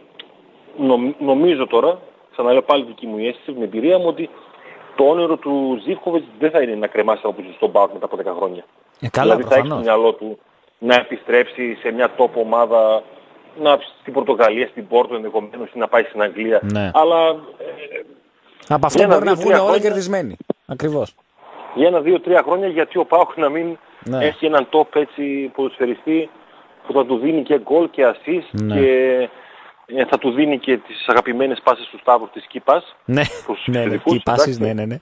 νομίζω τώρα, ξαναλέω πάλι δική μου η αίσθηση, την εμπειρία μου, ότι το όνειρο του Ζίβκοβιτς δεν θα είναι να κρεμάσει από στον ΠΑΟΚ μετά από 10 χρόνια. Ε, καλά, δηλαδή θα έχει στο προφανώς. μυαλό του να επιστρέψει σε μια τόπο ομάδα, να στην Πορτογαλία, στην Πόρτο ενδεχομένως ή να πάει στην Αγγλία. Ναι. Αλλά ε, Από αυτό Για να μπορεί να δει βγουν τρία όλα χρόνια. κερδισμένοι. Ακριβώς. για ένα, δύο, τρία χρόνια γιατί ο Πάοκ να μην Ναι. έχει έναν top έτσι ποδοσφαιριστή που θα του δίνει και γκολ και assist Ναι. και ε, θα του δίνει και τις αγαπημένες πάσες του Σταύρου της Κύπας Ναι, Προς ναι, ναι. επιθετικούς, Και οι πάσεις, εντάξει. ναι, ναι, ναι.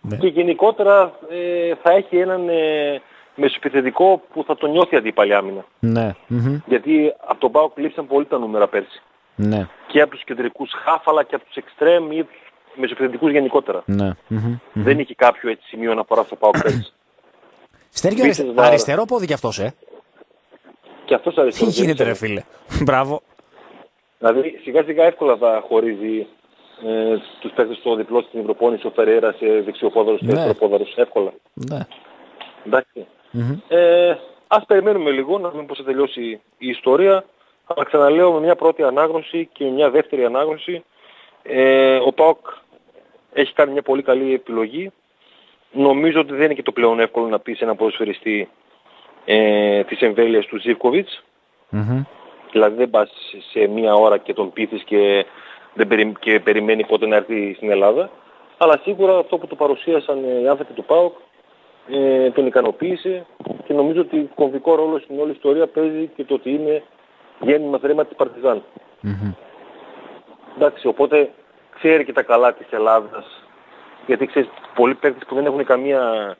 Ναι. και γενικότερα ε, θα έχει έναν ε, μεσοεπιθετικό που θα τον νιώθει αντίπαλη άμυνα. Ναι. Μμμ. Γιατί από τον Πάοκ λείψαν πολύ τα νούμερα πέρσι. Ναι. Και από τους κεντρικούς χάφ αλλά και από τους εξτρέμ ή τους μεσοεπιθετικούς γενικότερα. Ναι. Μμμ. Δεν είχε κάποιο έτσι σημείο αναφορά στο Πάοκ πέρσι. Στέργιο Πείτε, αριστε... Βάρα. αριστερό πόδι κι αυτός, ε. και αυτός Τι αριστερός. δεν γίνεται, ρε ξέρω. φίλε. Μπράβο. Δηλαδή σιγά σιγά εύκολα θα χωρίζει ε, τους παίκτες στο διπλό στην προπόνηση ο Φεραίρα σε δεξιοπόδαρους και Ναι. αριστεροπόδαρους. Εύκολα. Ναι. Εντάξει. Μμμ. Ε, ας περιμένουμε λίγο να δούμε πώς θα τελειώσει η ιστορία. Αλλά ξαναλέω με μια πρώτη ανάγνωση και μια δεύτερη ανάγνωση ε, ο ΠΑΟΚ έχει κάνει μια πολύ καλή επιλογή. Νομίζω ότι δεν είναι και το πλέον εύκολο να πεις σε έναν ποδοσφαιριστή ε, της εμβέλειας του Ζίβκοβιτς. Μμμ. Δηλαδή δεν πας σε μία ώρα και τον πείθεις και, δεν περι... και περιμένει πότε να έρθει στην Ελλάδα. Αλλά σίγουρα αυτό που του παρουσίασαν ε, οι άνθρωποι του ΠΑΟΚ ε, τον ικανοποίησε και νομίζω ότι κομβικό ρόλο στην όλη ιστορία παίζει και το ότι είναι γέννημα θρέμα της Παρτιζάν. Μμμ. Εντάξει, οπότε ξέρει και τα καλά της Ελλάδας. Γιατί ξέρεις, πολλοί παίκτες που δεν έχουν καμία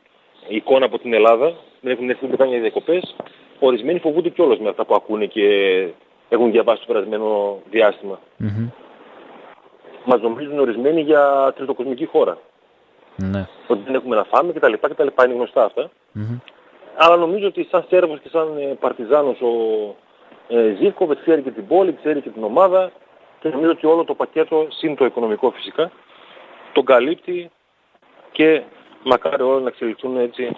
εικόνα από την Ελλάδα, δεν έχουν έρθει ούτε καν για διακοπές, ορισμένοι φοβούνται κιόλας με αυτά που ακούνε και έχουν διαβάσει το περασμένο διάστημα. Μμμ. Μας νομίζουν ορισμένοι για τριτοκοσμική χώρα. Ναι. Ότι δεν έχουμε να φάμε κτλ. κτλ. Είναι γνωστά αυτά. Μμμ. Αλλά νομίζω ότι σαν Σέρβος και σαν ε, Παρτιζάνος ο ε, Ζίβκοβετ ξέρει και την πόλη, ξέρει και την ομάδα και νομίζω ότι όλο το πακέτο, συν το οικονομικό φυσικά, τον καλύπτει και μακάρι όλα να εξελιχθούν έτσι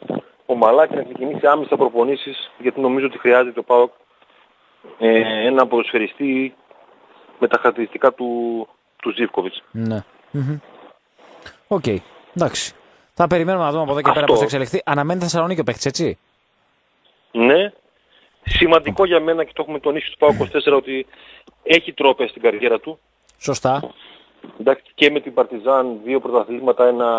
ομαλά και να ξεκινήσει άμεσα προπονήσεις γιατί νομίζω ότι χρειάζεται ο ΠΑΟΚ ε, ένα ποδοσφαιριστή με τα χαρακτηριστικά του, του Ζίβκοβιτς. Ναι. Μμμ. Οκ. Εντάξει. Θα περιμένουμε να δούμε από εδώ και πέρα Αυτό. πώς θα εξελιχθεί. Αναμένει Θεσσαλονίκη ο παίχτης, έτσι; Ναι. Σημαντικό για μένα και το έχουμε τονίσει στο ΠΑΟΚ 24 ότι έχει τρόπες στην καριέρα του. Σωστά. Εντάξει, και με την Παρτιζάν δύο πρωταθλήματα, ένα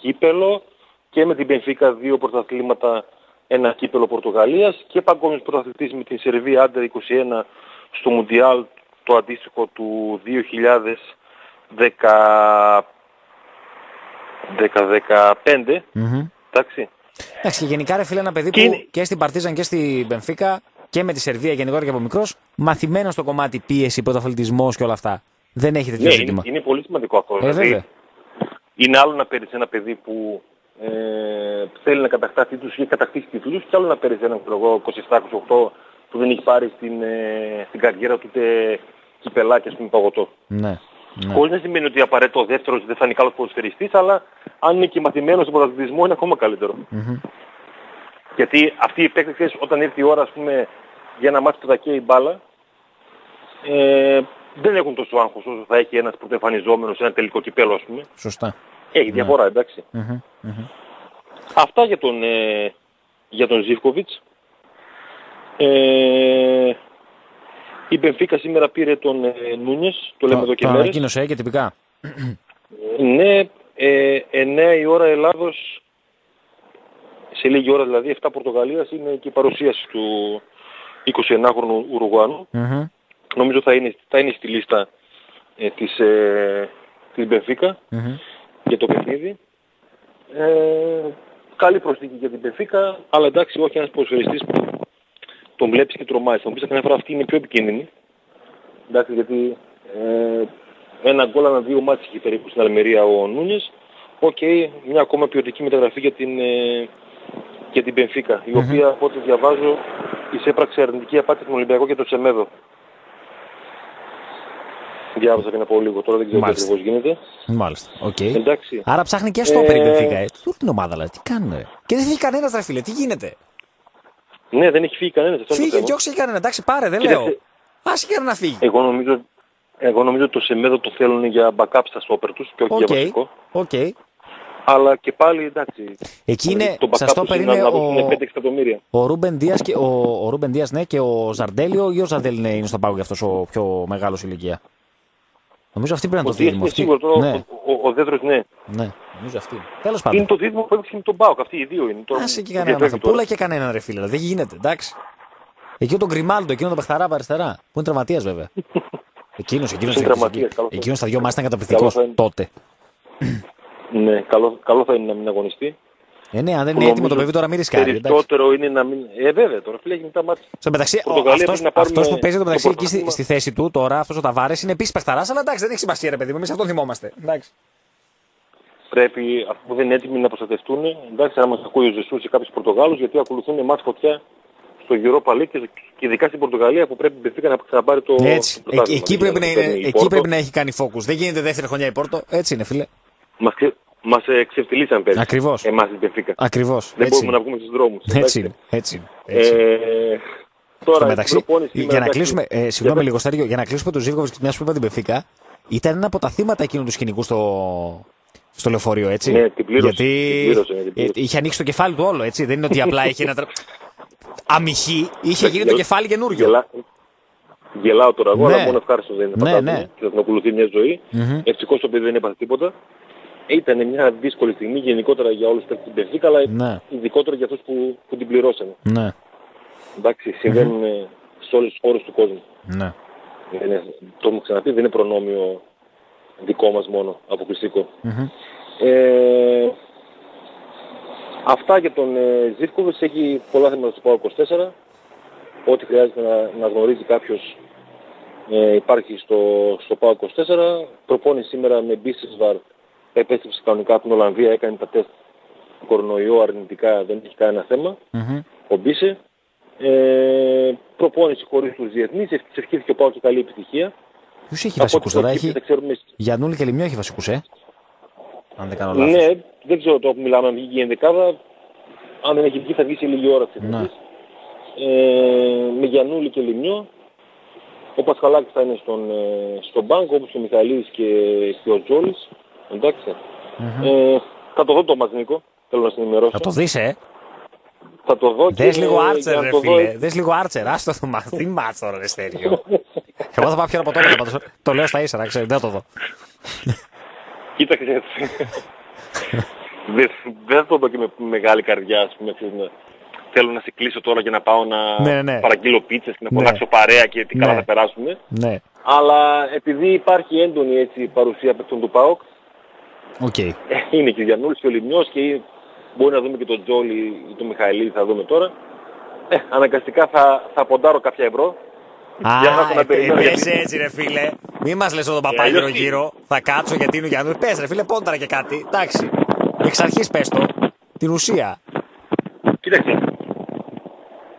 κύπελο και με την Πενφύκα δύο πρωταθλήματα, ένα κύπελο Πορτογαλίας και παγκόσμιος πρωταθλητής με την Σερβία Under 21 στο Μουντιάλ το αντίστοιχο του 2015. Μμμ. Εντάξει. Εντάξει, και γενικά ρε φίλε, ένα παιδί Και που είναι- και στην Παρτίζαν και στην Μπενφίκα και με τη Σερβία γενικότερα και από μικρός, μαθημένο στο κομμάτι πίεση, πρωταθλητισμός και όλα αυτά. Δεν έχει τέτοιο Ναι, ζήτημα. είναι, είναι πολύ σημαντικό αυτό. Ε, δηλαδή, βέβαια. είναι άλλο να παίρνεις ένα παιδί που ε, θέλει να κατακτά τίτλους ή έχει κατακτήσει τίτλους και άλλο να παίρνεις έναν ξέρω εγώ, 27-28 που δεν έχει πάρει στην, ε, στην καριέρα του ούτε κυπελάκι ας πούμε παγωτό. Ναι. ναι. Χωρίς να σημαίνει ότι απαραίτητο ο δεύτερος δεν θα είναι καλός ποδοσφαιριστής, αλλά αν είναι και μαθημένος στον πρωταθλητισμό είναι ακόμα καλύτερο. Μμμ. Γιατί αυτοί οι παίκτες ξέρεις, όταν ήρθε η ώρα ας πούμε, για ένα μάτι που θα καίει η μπάλα, ε, δεν έχουν τόσο άγχος όσο θα έχει ένας πρωτοεμφανιζόμενος σε ένα τελικό κυπέλο ας πούμε. Σωστά. Έχει διαφορά εντάξει. Μμμ, μμμ. Αυτά για τον, ε, για τον Ζίβκοβιτς. Ε, η Μπενφίκα σήμερα πήρε τον ε, Νούνιες, το λέμε εδώ Το, και το μέρες. ανακοίνωσε και τυπικά. Ναι, ε, 9 η ώρα Ελλάδος, σε λίγη ώρα δηλαδή, 7 Πορτογαλίας, είναι και η παρουσίαση του 29χρονου Ουρουγουάνου. Μμμ. Νομίζω θα είναι, θα είναι στη λίστα ε, της, ε, της Μπενφίκα Μμμ. Για το παιχνίδι. Ε, καλή προσθήκη για την Μπενφίκα, αλλά εντάξει όχι ένας ποδοσφαιριστής που τον βλέπεις και τρομάζεις. Θα μου πεις καμιά φορά αυτή είναι πιο επικίνδυνη. Εντάξει γιατί ε, ένα γκολ ανά δύο ματς είχε περίπου στην Αλμερία ο Νούνιες. Οκ, μια ακόμα ποιοτική μεταγραφή για την, ε, για την Μπενφίκα, η οποία από ό,τι διαβάζω εισέπραξε αρνητική απάντηση απ' τον Ολυμπιακό για το Σεμέδο. Διάβασα πριν από λίγο, τώρα δεν ξέρω τι Μάλιστα. ακριβώς γίνεται. Μάλιστα. Οκ. Εντάξει. Άρα ψάχνει και στο Ε, περίπου ε. Τι την ομάδα, δηλαδή. Τι κάνουν, ρε. Και δεν φύγει κανένας, ρε φίλε. Τι γίνεται. Ναι, δεν έχει φύγει κανένας. αυτό είναι το Φύγε, θέμα. διώξε κανένα. Εντάξει, πάρε, δεν Κοίταξε. λέω. Άσε κανένα να φύγει. Εγώ νομίζω, εγώ νομίζω ότι το Σεμέδο το θέλουν για backup στα στόπερ τους και όχι Οκ. για βασικό. Οκ. Αλλά και πάλι εντάξει. Εκεί είναι, το στα backup στόπερ τους είναι είναι να ο, δώσουν 5 εκατομμύρια. ο Ρούμπεν Δίας και ο, ο Ρούμπεν Δίας, ναι, και ο Ζαρντέλιο ή ο Ζαρντέλιο είναι, είναι στον πάγο για αυτός ο πιο μεγάλος ηλικία. Νομίζω αυτή πρέπει να Ο το Δίας δίδυμο. είναι Αυτή. σίγουρο τώρα, Ναι, ο, ο, ο Δέδρος ναι. ναι, νομίζω αυτή. Τέλος Είναι πάντων. το δίδυμο που έπαιξε με τον Μπάουκ. Αυτοί οι δύο είναι. Τώρα Άσε και μου κανέναν διαφεύγει αυτό. τώρα. Πούλα και κανέναν ρε φίλε. Δεν γίνεται, εντάξει. Εκεί τον Γκριμάλντο, εκείνο τον Πεχταρά από αριστερά. Που είναι τραυματίας βέβαια. Εκείνος, εκείνος. Είναι τραυματίας, καλός. Εκείνος στα δυο μάτια ήταν καταπληκτικός Καλό θα είναι. τότε. Ναι, καλό, καλό θα είναι να μην αγωνιστεί. Ε, ναι, αν δεν Που είναι έτοιμο το νομίζω παιδί τώρα μην ρισκάρει. εντάξει. Περισσότερο είναι να μην... Ε, βέβαια τώρα, φίλε, έχει μετά μάτς. Στο μεταξύ, Πορτογαλία αυτό πρέπει να πάρουμε που παίζει το το μεταξύ εκεί στη, πρωτάθλημα. στη θέση του τώρα, αυτός ο Ταβάρες, είναι επίσης παιχταράς, αλλά εντάξει, δεν έχει σημασία, ρε παιδί μου. Εμείς αυτόν θυμόμαστε. Εντάξει. Πρέπει, αφού δεν είναι έτοιμοι να προστατευτούν, εντάξει, να μας ακούει ο Ζεσούς ή κάποιους Πορτογάλους, γιατί ακολουθούν μάτς φωτιά στο Europa League και και ειδικά στην Πορτογαλία που πρέπει η Μπενφίκα να ξαναπάρει το Έτσι. το Εκεί, πρωτάθλημα. εκεί, πρέπει να Δηλαδή, είναι, παίρνει η εκεί Πόρτο. πρέπει να έχει κάνει focus. Δεν γίνεται δεύτερη χρονιά η Πόρτο. Έτσι είναι, φίλε. Μας, ξε- μας ε, ξεφτυλίσαν πέρυσι. Ακριβώς. Εμάς την Μπενφίκα. Ακριβώς. Δεν Έτσι, μπορούμε να βγούμε στους δρόμους. έτσι εντάξει. είναι. Έτσι είναι. Έτσι είναι. Ε, τώρα, Στο η μεταξύ, προπόνηση για σήμερα, να εντάξει, κλείσουμε, ε, συγγνώμη για- λίγο, Στέργιο, για να κλείσουμε το Ζήβκοβιτ και μια που είπα την Πεφίκα, ήταν ένα από τα θύματα εκείνου του σκηνικού στο, στο λεωφορείο, έτσι. Ναι, την πλήρωσε, Γιατί την πλήρωσε, ναι, την ε, πλήρωσε. είχε ανοίξει το κεφάλι του όλο, έτσι. Δεν είναι ότι απλά είχε ένα. τρα- Αμυχή, είχε γίνει το Γελ- κεφάλι καινούριο. Γελά... Γελάω τώρα εγώ, Ναι. αλλά μόνο ευχάριστος δεν είναι. Ναι, φαντάζομαι, ναι. Και θα την ακολουθεί μια ζωή. Μμμ. Ευτυχώς το παιδί δεν έπαθε τίποτα. Ήταν μια δύσκολη στιγμή γενικότερα για όλους τους παίκτες την Μπενφίκα, αλλά Ναι. ειδικότερα για αυτούς που, που την πληρώσανε. Ναι, Εντάξει, συμβαίνουν ε, σε όλες τις χώρες του κόσμου. ναι. Δεν είναι, το έχουμε ξαναπεί, δεν είναι προνόμιο δικό μας μόνο, αποκλειστικό. Μμμ. Ε, αυτά για τον ε, Ζήφκοβιτς έχει πολλά θέματα στο ΠΑΟ 24. Ό,τι χρειάζεται να, να γνωρίζει κάποιος ε, υπάρχει στο, στο ΠΑΟ 24. Προπόνηση σήμερα με Μπίσεσβαρ, επέστρεψε κανονικά από την Ολλανδία, έκανε τα τεστ κορονοϊό αρνητικά, δεν έχει κανένα θέμα. Μμμ. Ο Μπίσε. Ε, προπόνηση χωρίς τους διεθνείς, της ευχήθηκε ο ΠΑΟ και καλή επιτυχία. Ποιος έχει Από βασικού ό,τι τώρα, προκύπτει, έχει. δεν ξέρουμε Γιαννούλη και Λιμιό έχει βασικούς, ε; Αν δεν κάνω λάθος. Ναι, δεν ξέρω τώρα που μιλάμε αν βγήκε η ενδεκάδα. Αν δεν έχει βγει θα βγει σε λίγη ώρα της Ναι. εθνικής. Ε, με Γιαννούλη και Λιμιό. Ο Πασχαλάκης θα είναι στον, ε, στον μπάνκο όπως και ο Μιχαλής και, και ο Τζόλης. Εντάξει. Ε, θα το δω το μας Νίκο. Θέλω να συνημερώσω. Θα το δεις, ε. Θα το δω Δες και λίγο ε, για άρτσερ, να ρε το δω φίλε. Δες λίγο άρτσερ. Άστο το μάθημα. Τι μάτς τώρα, ρε Στέργιο. Εγώ θα πάω πιο από τώρα. πάντως. Το λέω στα ίσερα, ξέρει. Δεν θα το δω. Κοίταξε. δεν, δεν θα το δω και με μεγάλη καρδιά, ας πούμε. ξέρεις, να- Θέλω να σε κλείσω τώρα και να πάω να Ναι, ναι. παραγγείλω πίτσες και να Ναι. φωνάξω παρέα και τι καλά Ναι. θα περάσουμε. Ναι. Αλλά επειδή υπάρχει έντονη έτσι, παρουσία παιχτών του ΠΑΟΚ, Οκ. ε, είναι και ο Γιαννούλης και ο Λημνιός και μπορεί να δούμε και τον Τζόλη ή τον Μιχαηλίδη θα δούμε τώρα. Ε, αναγκαστικά θα, θα ποντάρω κάποια ευρώ. Α, Για να έχω να ε, περιμένω, ε, γιατί- πες έτσι ρε φίλε. Μη μας λες τον παπά αλλιώς γύρω τι. γύρω. Θα κάτσω γιατί είναι ο Γιάννου. Πες ρε φίλε, πόνταρα και κάτι. Εντάξει. Εξ αρχής πες το. Την ουσία. Κοίταξε,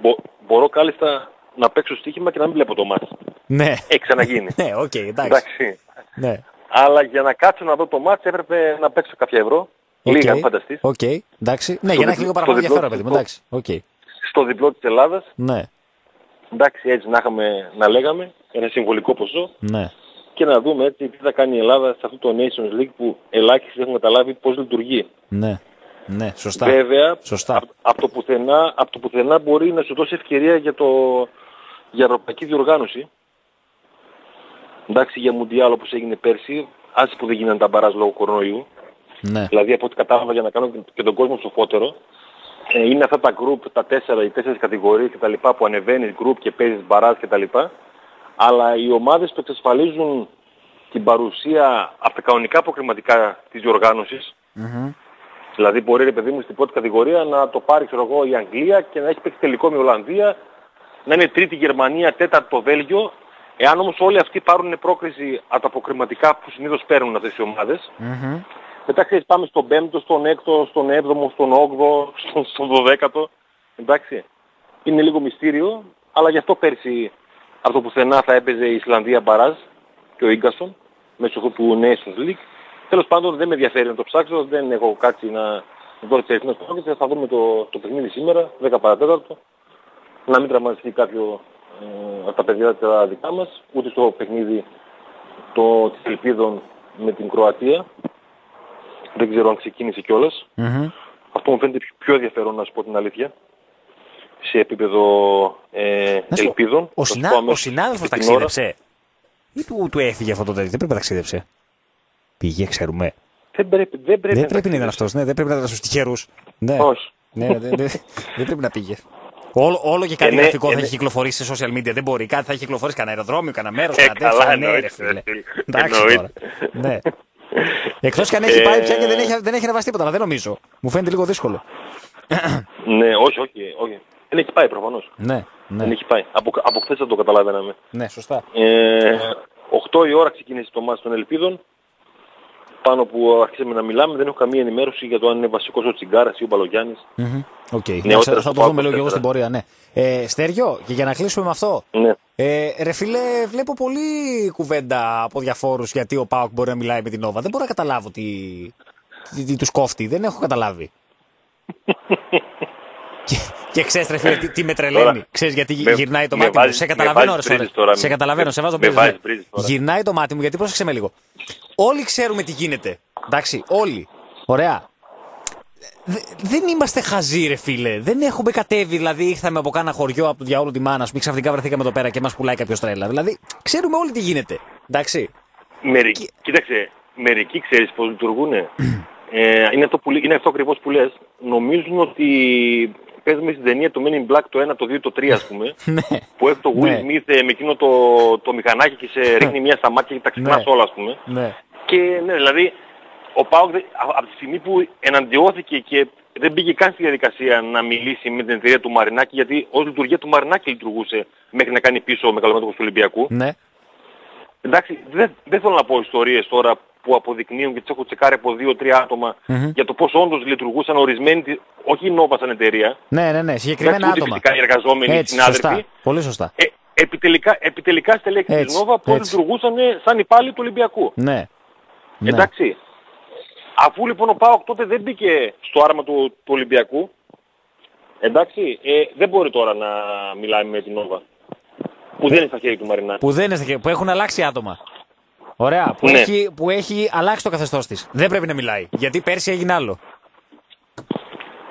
μπο, μπορώ κάλλιστα να παίξω στοίχημα και να μην βλέπω το ματς. Ναι. Έχει ξαναγίνει. Ναι, οκ, εντάξει. Εντάξει. Ναι. Αλλά για να κάτσω να δω το ματς έπρεπε να παίξω κάποια ευρώ. Οκ. Λίγα, αν φανταστείς. Οκ, εντάξει. Ναι, για να έχει διπλό- λίγο παραπάνω στο διπλό ενδιαφέρον, παιδί μου. της- Εντάξει. Οκ. Στο διπλό της Ελλάδας Ναι. εντάξει έτσι να, είχαμε, να λέγαμε, ένα συμβολικό ποσό Ναι. και να δούμε έτσι τι θα κάνει η Ελλάδα σε αυτό το Nations League που ελάχιστοι έχουν καταλάβει πώς λειτουργεί. Ναι. Ναι. Σωστά. Βέβαια, Σωστά. από, από, το πουθενά, από το πουθενά μπορεί να σου δώσει ευκαιρία για, το, για ευρωπαϊκή διοργάνωση. Εντάξει, για Μουντιάλ όπως έγινε πέρσι, άσε που δεν γίνανε τα μπαράζ λόγω κορονοϊού. Ναι. Δηλαδή από ό,τι κατάλαβα για να κάνω και τον κόσμο σοφότερο, ε, είναι αυτά τα group, τα τέσσερα, οι τέσσερις κατηγορίες κτλ. που ανεβαίνεις group και παίζεις μπαράζ κτλ. Αλλά οι ομάδες που εξασφαλίζουν την παρουσία από τα κανονικά προκριματικά της διοργάνωσης, Μμμ. Δηλαδή μπορεί ρε παιδί μου στην πρώτη κατηγορία να το πάρει ξέρω εγώ η Αγγλία και να έχει παίξει τελικό με η Ολλανδία, να είναι τρίτη η Γερμανία, τέταρτο το Βέλγιο. Εάν όμως όλοι αυτοί πάρουν πρόκριση από τα αποκριματικά που συνήθως παίρνουν αυτές οι ομάδες, Μμμ. μετά ξέρεις πάμε στον πέμπτο, στον έκτο, στον έβδομο, στον όγδο, στον, στον δωδέκατο. Εντάξει. Είναι λίγο μυστήριο, αλλά γι' αυτό πέρσι από το πουθενά θα έπαιζε η Ισλανδία Μπαράζ και ο Ίγκασον μέσω του Nations League. Τέλος πάντων δεν με ενδιαφέρει να το ψάξω, δεν έχω κάτσει να δω τις αριθμές πρόκειται, θα δούμε το, το παιχνίδι σήμερα, 10 παρατέταρτο, να μην τραυματιστεί κάποιο ε, από τα παιδιά τα δικά μας, ούτε στο παιχνίδι το, της Ελπίδων με την Κροατία. Δεν ξέρω αν ξεκίνησε κιόλας. Μμμ. Αυτό μου φαίνεται πιο- πιο ενδιαφέρον να σου πω την αλήθεια. Σε επίπεδο ε, Να σου πω, ελπίδων. Ο, Θα σου συνά... πω ο αμέσως συνάδελφος και την ώρα. ταξίδεψε; Ή του, του έφυγε αυτό το τέτοιο. Δεν πρέπει να ταξίδεψε; Πήγε, ξέρουμε. Δεν πρέπει, δεν πρέπει, δεν να πρέπει να ήταν ταξιδέψεις. αυτός. Ναι, δεν πρέπει να ήταν στου τυχερούς. Ναι. Όχι. Ναι, δεν δεν- δεν πρέπει να πήγε. Όλο, όλο και κάτι Ε, ναι, γραφικό ε, θα ναι. έχει κυκλοφορήσει σε social media. Δεν μπορεί. Κάτι θα έχει κυκλοφορήσει κανένα αεροδρόμιο, κανένα μέρος, Ε, κανένα καλά, τέτοιο. Ναι, ρε εννοείται, φίλε. ρε φίλε. Εντάξει Εννοείται. τώρα. Ναι. Εκτός κι αν έχει πάει πια και δεν Ε, έχει, δεν έχει ανεβάσει τίποτα, αλλά δεν νομίζω. Μου φαίνεται λίγο δύσκολο. Ναι, όχι, όχι, όχι. Δεν έχει πάει προφανώς. Ναι, Δεν ναι, έχει πάει. Από, από χθες δεν το καταλάβαιναμε. ναι, σωστά. Ε, 8 η ώρα ξεκίνησε το μάτι των Ελπίδων. Πάνω που αρχίσαμε να μιλάμε, δεν έχω καμία ενημέρωση για το αν είναι βασικός ο Τσιγκάρας ή ο Μπαλογιάννης. Μμμ. Οκ. Νεότερος Εντάξει, Θα στο το δούμε Πάκο λίγο και εγώ 4. στην πορεία, ναι. Ε, Στέριο, και για να κλείσουμε με αυτό. Ναι. Ε, ρε φίλε, βλέπω πολύ κουβέντα από διαφόρους γιατί ο ΠΑΟΚ μπορεί να μιλάει με την Νόβα. Δεν μπορώ να καταλάβω τι, τι, τι τους κόφτει. Δεν έχω καταλάβει. και, και ξέρεις, ρε φίλε, τι, τι με τρελαίνει. Τώρα, Ξέρεις γιατί με- γυρνάει το με μάτι μου. βάζεις- Σε με καταλαβαίνω, βάζεις ώρες μπρίζες ώρες. τώρα, Σε με- καταλαβαίνω, σε βάζω με μπρίζες, βάζεις ναι. μπρίζες τώρα. Γυρνάει το μάτι μου γιατί πρόσεξε με λίγο. Όλοι ξέρουμε τι γίνεται. Εντάξει, όλοι. Ωραία. Δε- δεν είμαστε χαζοί, ρε φίλε. Δεν έχουμε κατέβει, δηλαδή ήρθαμε από κάνα χωριό από το διαόλου τη μάνας, πούμε, ξαφνικά βρεθήκαμε εδώ πέρα και μας πουλάει κάποιος τρέλα. Δηλαδή, ξέρουμε όλοι τι γίνεται. Εντάξει. Μερικοί, κοίταξε, μερικοί ξέρεις πώς λειτουργούν. ε, είναι, αυτό που, λέ- είναι αυτό ακριβώς που λες. Νομίζουν ότι παίζουμε στην ταινία το Men in Black το 1, το 2, το 3 ας πούμε. Ναι. που έχει το Will Ναι. Smith ε, με εκείνο το, το μηχανάκι και σε ρίχνει μια στα μάτια και τα ξεχνάς Ναι. όλα ας πούμε. Ναι. Και ναι, δηλαδή ο Πάοκ δεν- α- από τη στιγμή που εναντιώθηκε και δεν πήγε καν στη διαδικασία να μιλήσει με την εταιρεία του Μαρινάκη γιατί ως λειτουργία του Μαρινάκη λειτουργούσε μέχρι να κάνει πίσω ο μεγαλομέτωχος του Ολυμπιακού. Ναι. Εντάξει, δεν, δεν θέλω να πω ιστορίες τώρα που αποδεικνύουν και τις έχω τσεκάρει από δύο-τρία άτομα Μμμ. για το πώς όντως λειτουργούσαν ορισμένοι, τη- όχι η Νόβα σαν εταιρεία, Ναι, ναι, ναι. Συγκεκριμένα εντάξει, ούτε άτομα. φυσικά οι εργαζόμενοι, οι Έτσι, συνάδελφοι, σωστά. Πολύ σωστά. ε, επιτελικά, επιτελικά στελέχη της Έτσι, Νόβα πώς έτσι. λειτουργούσαν σαν υπάλληλοι του Ολυμπιακού. Ναι. Ναι. Εντάξει. Αφού λοιπόν ο Πάοκ τότε δεν μπήκε στο άρμα του, του Ολυμπιακού, εντάξει, ε, δεν μπορεί τώρα να μιλάει με την Νόβα. Που δεν είναι στα χέρια του Μαρινάκη. Που, δεν είναι, στα χέρια- που έχουν αλλάξει άτομα. Ωραία. Που, Ναι. έχει, που έχει αλλάξει το καθεστώς της. Δεν πρέπει να μιλάει. Γιατί πέρσι έγινε άλλο.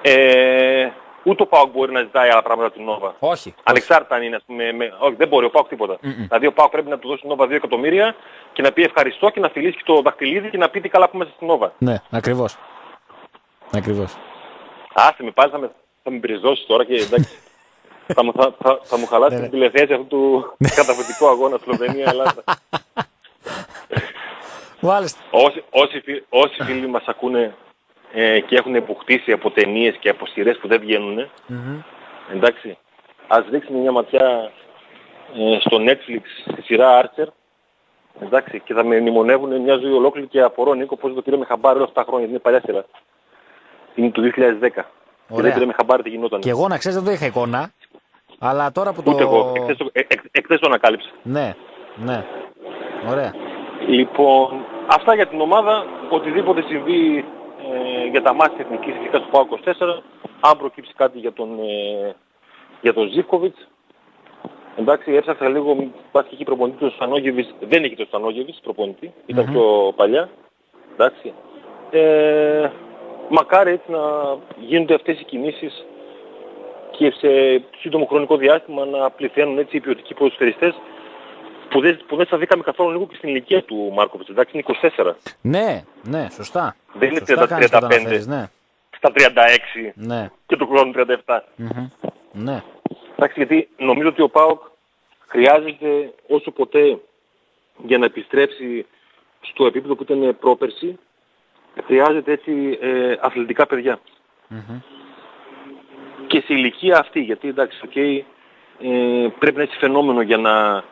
Ε, ούτε ο Πάοκ μπορεί να ζητάει άλλα πράγματα από την Νόβα. Όχι. Ανεξάρτητα αν είναι, ας πούμε, με... όχι δεν μπορεί ο Πάοκ τίποτα. Δηλαδή ο Πάοκ πρέπει να του δώσει την Νόβα 2 εκατομμύρια και να πει ευχαριστώ και να φιλήσει και το δαχτυλίδι και να πει τι καλά που είμαστε στην Νόβα. Ναι, ακριβώς. Ακριβώς. Άσε με πάλι θα με, θα με πριζώσεις τώρα και εντάξει. θα, μου, θα, θα, θα μου χαλάσει Ναι, την τηλεθέαση αυτού του καταπληκτικού αγώνα Σλοβενία-Ελλάδα. Μάλιστα. όσοι, όσοι, φι- όσοι φίλοι μας ακούνε ε, και έχουν υποκτήσει από ταινίες και από σειρές που δεν βγαινουν εντάξει, ας ρίξουμε μια ματιά ε, στο Netflix στη σειρά Archer, εντάξει, και θα με μνημονεύουν μια ζωή ολόκληρη και απορώ Νίκο πώς το πήραμε χαμπάρι όλα αυτά τα χρόνια, γιατί είναι παλιά σειρά. Είναι του 2010. Και Ωραία. δεν πήραμε χαμπάρι τι γινόταν. Και εγώ να ξέρεις δεν το είχα εικόνα. Αλλά τώρα που το. Ούτε εγώ. Εχθές το, ε, εκ- εχθές το ανακάλυψα. Ναι, ναι. Ωραία. Λοιπόν, αυτά για την ομάδα. Οτιδήποτε συμβεί ε, για τα μάτια εθνικής φυσικά του ΠΑΟ 24. Αν προκύψει κάτι για τον, ε, για τον Ζίβκοβιτς, Εντάξει, έψαξα λίγο, υπάρχει εκεί προπονητής του Στανόγεβης, δεν έχει το Στανόγεβης προπονητή, ήταν Μμμ. πιο παλιά. Εντάξει. Ε, μακάρι έτσι να γίνονται αυτές οι κινήσεις και σε σύντομο χρονικό διάστημα να πληθαίνουν έτσι οι ποιοτικοί ποδοσφαιριστές που δεν, που δεν σταθήκαμε καθόλου λίγο και στην ηλικία του Μάρκοβιτς, εντάξει, είναι 24. Ναι, ναι, σωστά. Δεν είναι Σωστά 30, κάνεις που το 35. αναφέρεις, Ναι, Στα 36 ναι. και του χρόνου 37. Μμμ. ναι. Εντάξει, γιατί νομίζω ότι ο ΠΑΟΚ χρειάζεται όσο ποτέ για να επιστρέψει στο επίπεδο που ήταν πρόπερση, χρειάζεται έτσι ε, αθλητικά παιδιά. Μμμ. Και σε ηλικία αυτή, γιατί εντάξει, οκ, ε, πρέπει να είσαι φαινόμενο για να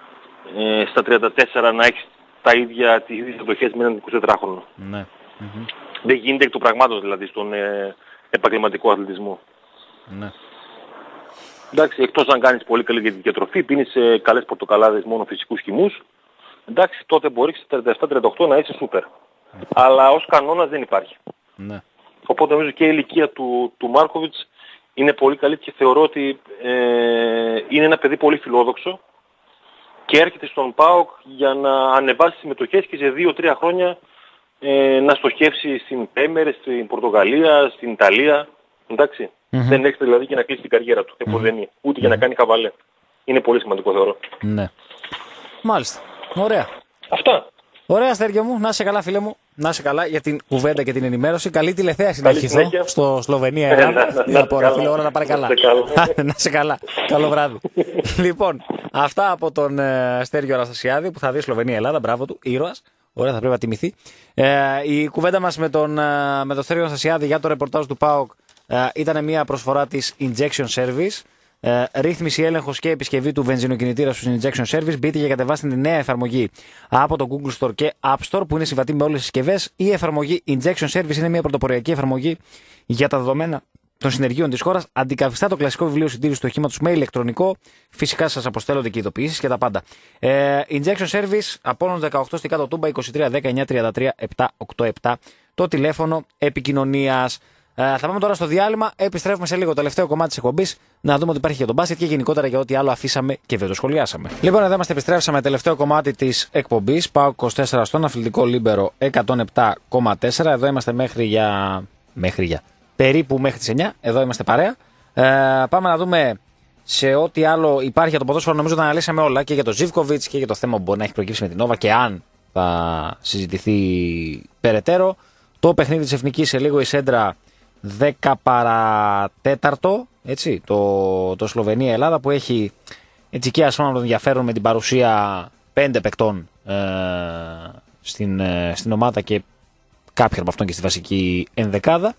ε, στα 34 να έχεις τα ίδια, τις ίδιες εποχές με έναν 24χρονο. Ναι. Μμμ. Δεν γίνεται εκ του πραγμάτως δηλαδή στον ε, επαγγελματικό αθλητισμό. Ναι. Εντάξει, εκτός αν κάνεις πολύ καλή διατροφή, πίνεις ε, καλές πορτοκαλάδες μόνο φυσικούς χυμούς, εντάξει, τότε μπορεί στα 37-38 να είσαι σούπερ. Αλλά ως κανόνας δεν υπάρχει. Ναι. Οπότε νομίζω και η ηλικία του, του Μάρκοβιτς είναι πολύ καλή και θεωρώ ότι ε, είναι ένα παιδί πολύ φιλόδοξο και έρχεται στον ΠΑΟΚ για να ανεβάσει συμμετοχές και σε 2-3 χρόνια ε, να στοχεύσει στην Πέμερ, στην Πορτογαλία, στην Ιταλία. Εντάξει. Μμμ. Δεν έχετε δηλαδή και να κλείσει την καριέρα του. Επουδενή. Ούτε για να κάνει χαβαλέ. Είναι πολύ σημαντικό θεωρώ. Ναι. Μάλιστα. Ωραία. Αυτά. Ωραία, Στέργιο μου. Να είσαι καλά, φίλε μου. Να είσαι καλά για την κουβέντα και την ενημέρωση. Καλή τηλεθέαση να Καλή ευχηθώ συνέχεια. στο Σλοβενία Ε, Ελλάδα. να- να- Για να πω, είστε ρε φίλε, καλά. ώρα να πάρει Να καλά. είστε καλά. να είσαι καλά. Καλό βράδυ. λοιπόν, αυτά από τον ε, Στέργιο Αναστασιάδη που θα δει Σλοβενία Ελλάδα. Μπράβο του, ήρωας. Ωραία, θα πρέπει να τιμηθεί. Ε, η κουβέντα μας με τον, ε, με τον Στέργιο Αναστασιάδη για το ρεπορτάζ του ΠΑΟΚ ε, ήταν μια προσφορά της Injection Service. Ε, ρύθμιση, έλεγχος και επισκευή του βενζινοκινητήρα στους Injection Service. Μπείτε και κατεβάστε τη νέα εφαρμογή από το Google Store και App Store που είναι συμβατή με όλες τις συσκευές. Η εφαρμογή Injection Service είναι μια πρωτοποριακή εφαρμογή για τα δεδομένα των συνεργείων της χώρας. Αντικαθιστά το κλασικό βιβλίο συντήρησης του οχήματος με ηλεκτρονικό. Φυσικά σας αποστέλλονται και ειδοποιήσεις και τα πάντα. Ε, Injection Service, Απόλλων 18 στην κάτω τούμπα 23 19 33 787. Το τηλέφωνο επικοινωνίας. Ε, θα πάμε τώρα στο διάλειμμα. Επιστρέφουμε σε λίγο. Τελευταίο κομμάτι της εκπομπής. Να δούμε ότι υπάρχει για το μπάσκετ και γενικότερα για ό,τι άλλο αφήσαμε και δεν το σχολιάσαμε. Λοιπόν, εδώ είμαστε. Επιστρέψαμε. Τελευταίο κομμάτι της εκπομπής. ΠΑΟΚ 24 στον αθλητικό Λίμπερο 107,4. Εδώ είμαστε μέχρι για. Μέχρι για. Περίπου μέχρι τις 9. Εδώ είμαστε παρέα. Ε, πάμε να δούμε σε ό,τι άλλο υπάρχει για το ποδόσφαιρο. Νομίζω ότι τα αναλύσαμε όλα και για το Ζivkovic και για το θέμα που μπορεί να έχει προκύψει με την Νόβα και αν θα συζητηθεί περαιτέρω. Το παιχνίδι της Εθνικής σε λίγο η Σέντρα 10 παρατέταρτο, έτσι, το, το Σλοβενία-Ελλάδα που έχει έτσι και ασφάλιστο ενδιαφέρον με την παρουσία πέντε παικτών ε, στην, ε, στην ομάδα και κάποιον από αυτόν και στη βασική ενδεκάδα.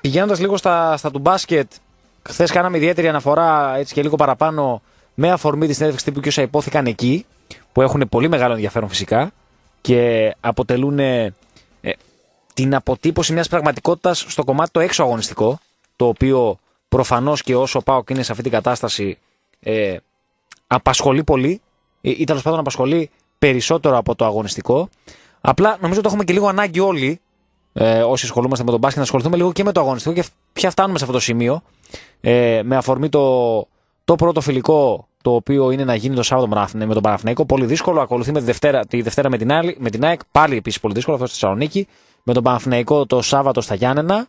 Πηγαίνοντας λίγο στα, στα του μπάσκετ, χθες κάναμε ιδιαίτερη αναφορά έτσι και λίγο παραπάνω με αφορμή της συνέντευξης τύπου και όσα υπόθηκαν εκεί, που έχουν πολύ μεγάλο ενδιαφέρον φυσικά και αποτελούν ε, την αποτύπωση μιας πραγματικότητας στο κομμάτι το έξω αγωνιστικό, το οποίο προφανώς και όσο πάω και είναι σε αυτή την κατάσταση ε, απασχολεί πολύ ε, ή τέλος πάντων απασχολεί περισσότερο από το αγωνιστικό. Απλά νομίζω ότι έχουμε και λίγο ανάγκη όλοι, ε, όσοι ασχολούμαστε με τον μπάσκετ, να ασχοληθούμε λίγο και με το αγωνιστικό και πια φτάνουμε σε αυτό το σημείο. Ε, με αφορμή το, το πρώτο φιλικό το οποίο είναι να γίνει το Σάββατο με τον Παναθηναϊκό. Πολύ δύσκολο. Ακολουθεί με τη Δευτέρα, τη Δευτέρα με την, άλλη, με την ΑΕΚ. Πάλι επίσης πολύ δύσκολο αυτό στη Θεσσαλονίκη. Με τον Παναθηναϊκό το Σάββατο στα Γιάννενα.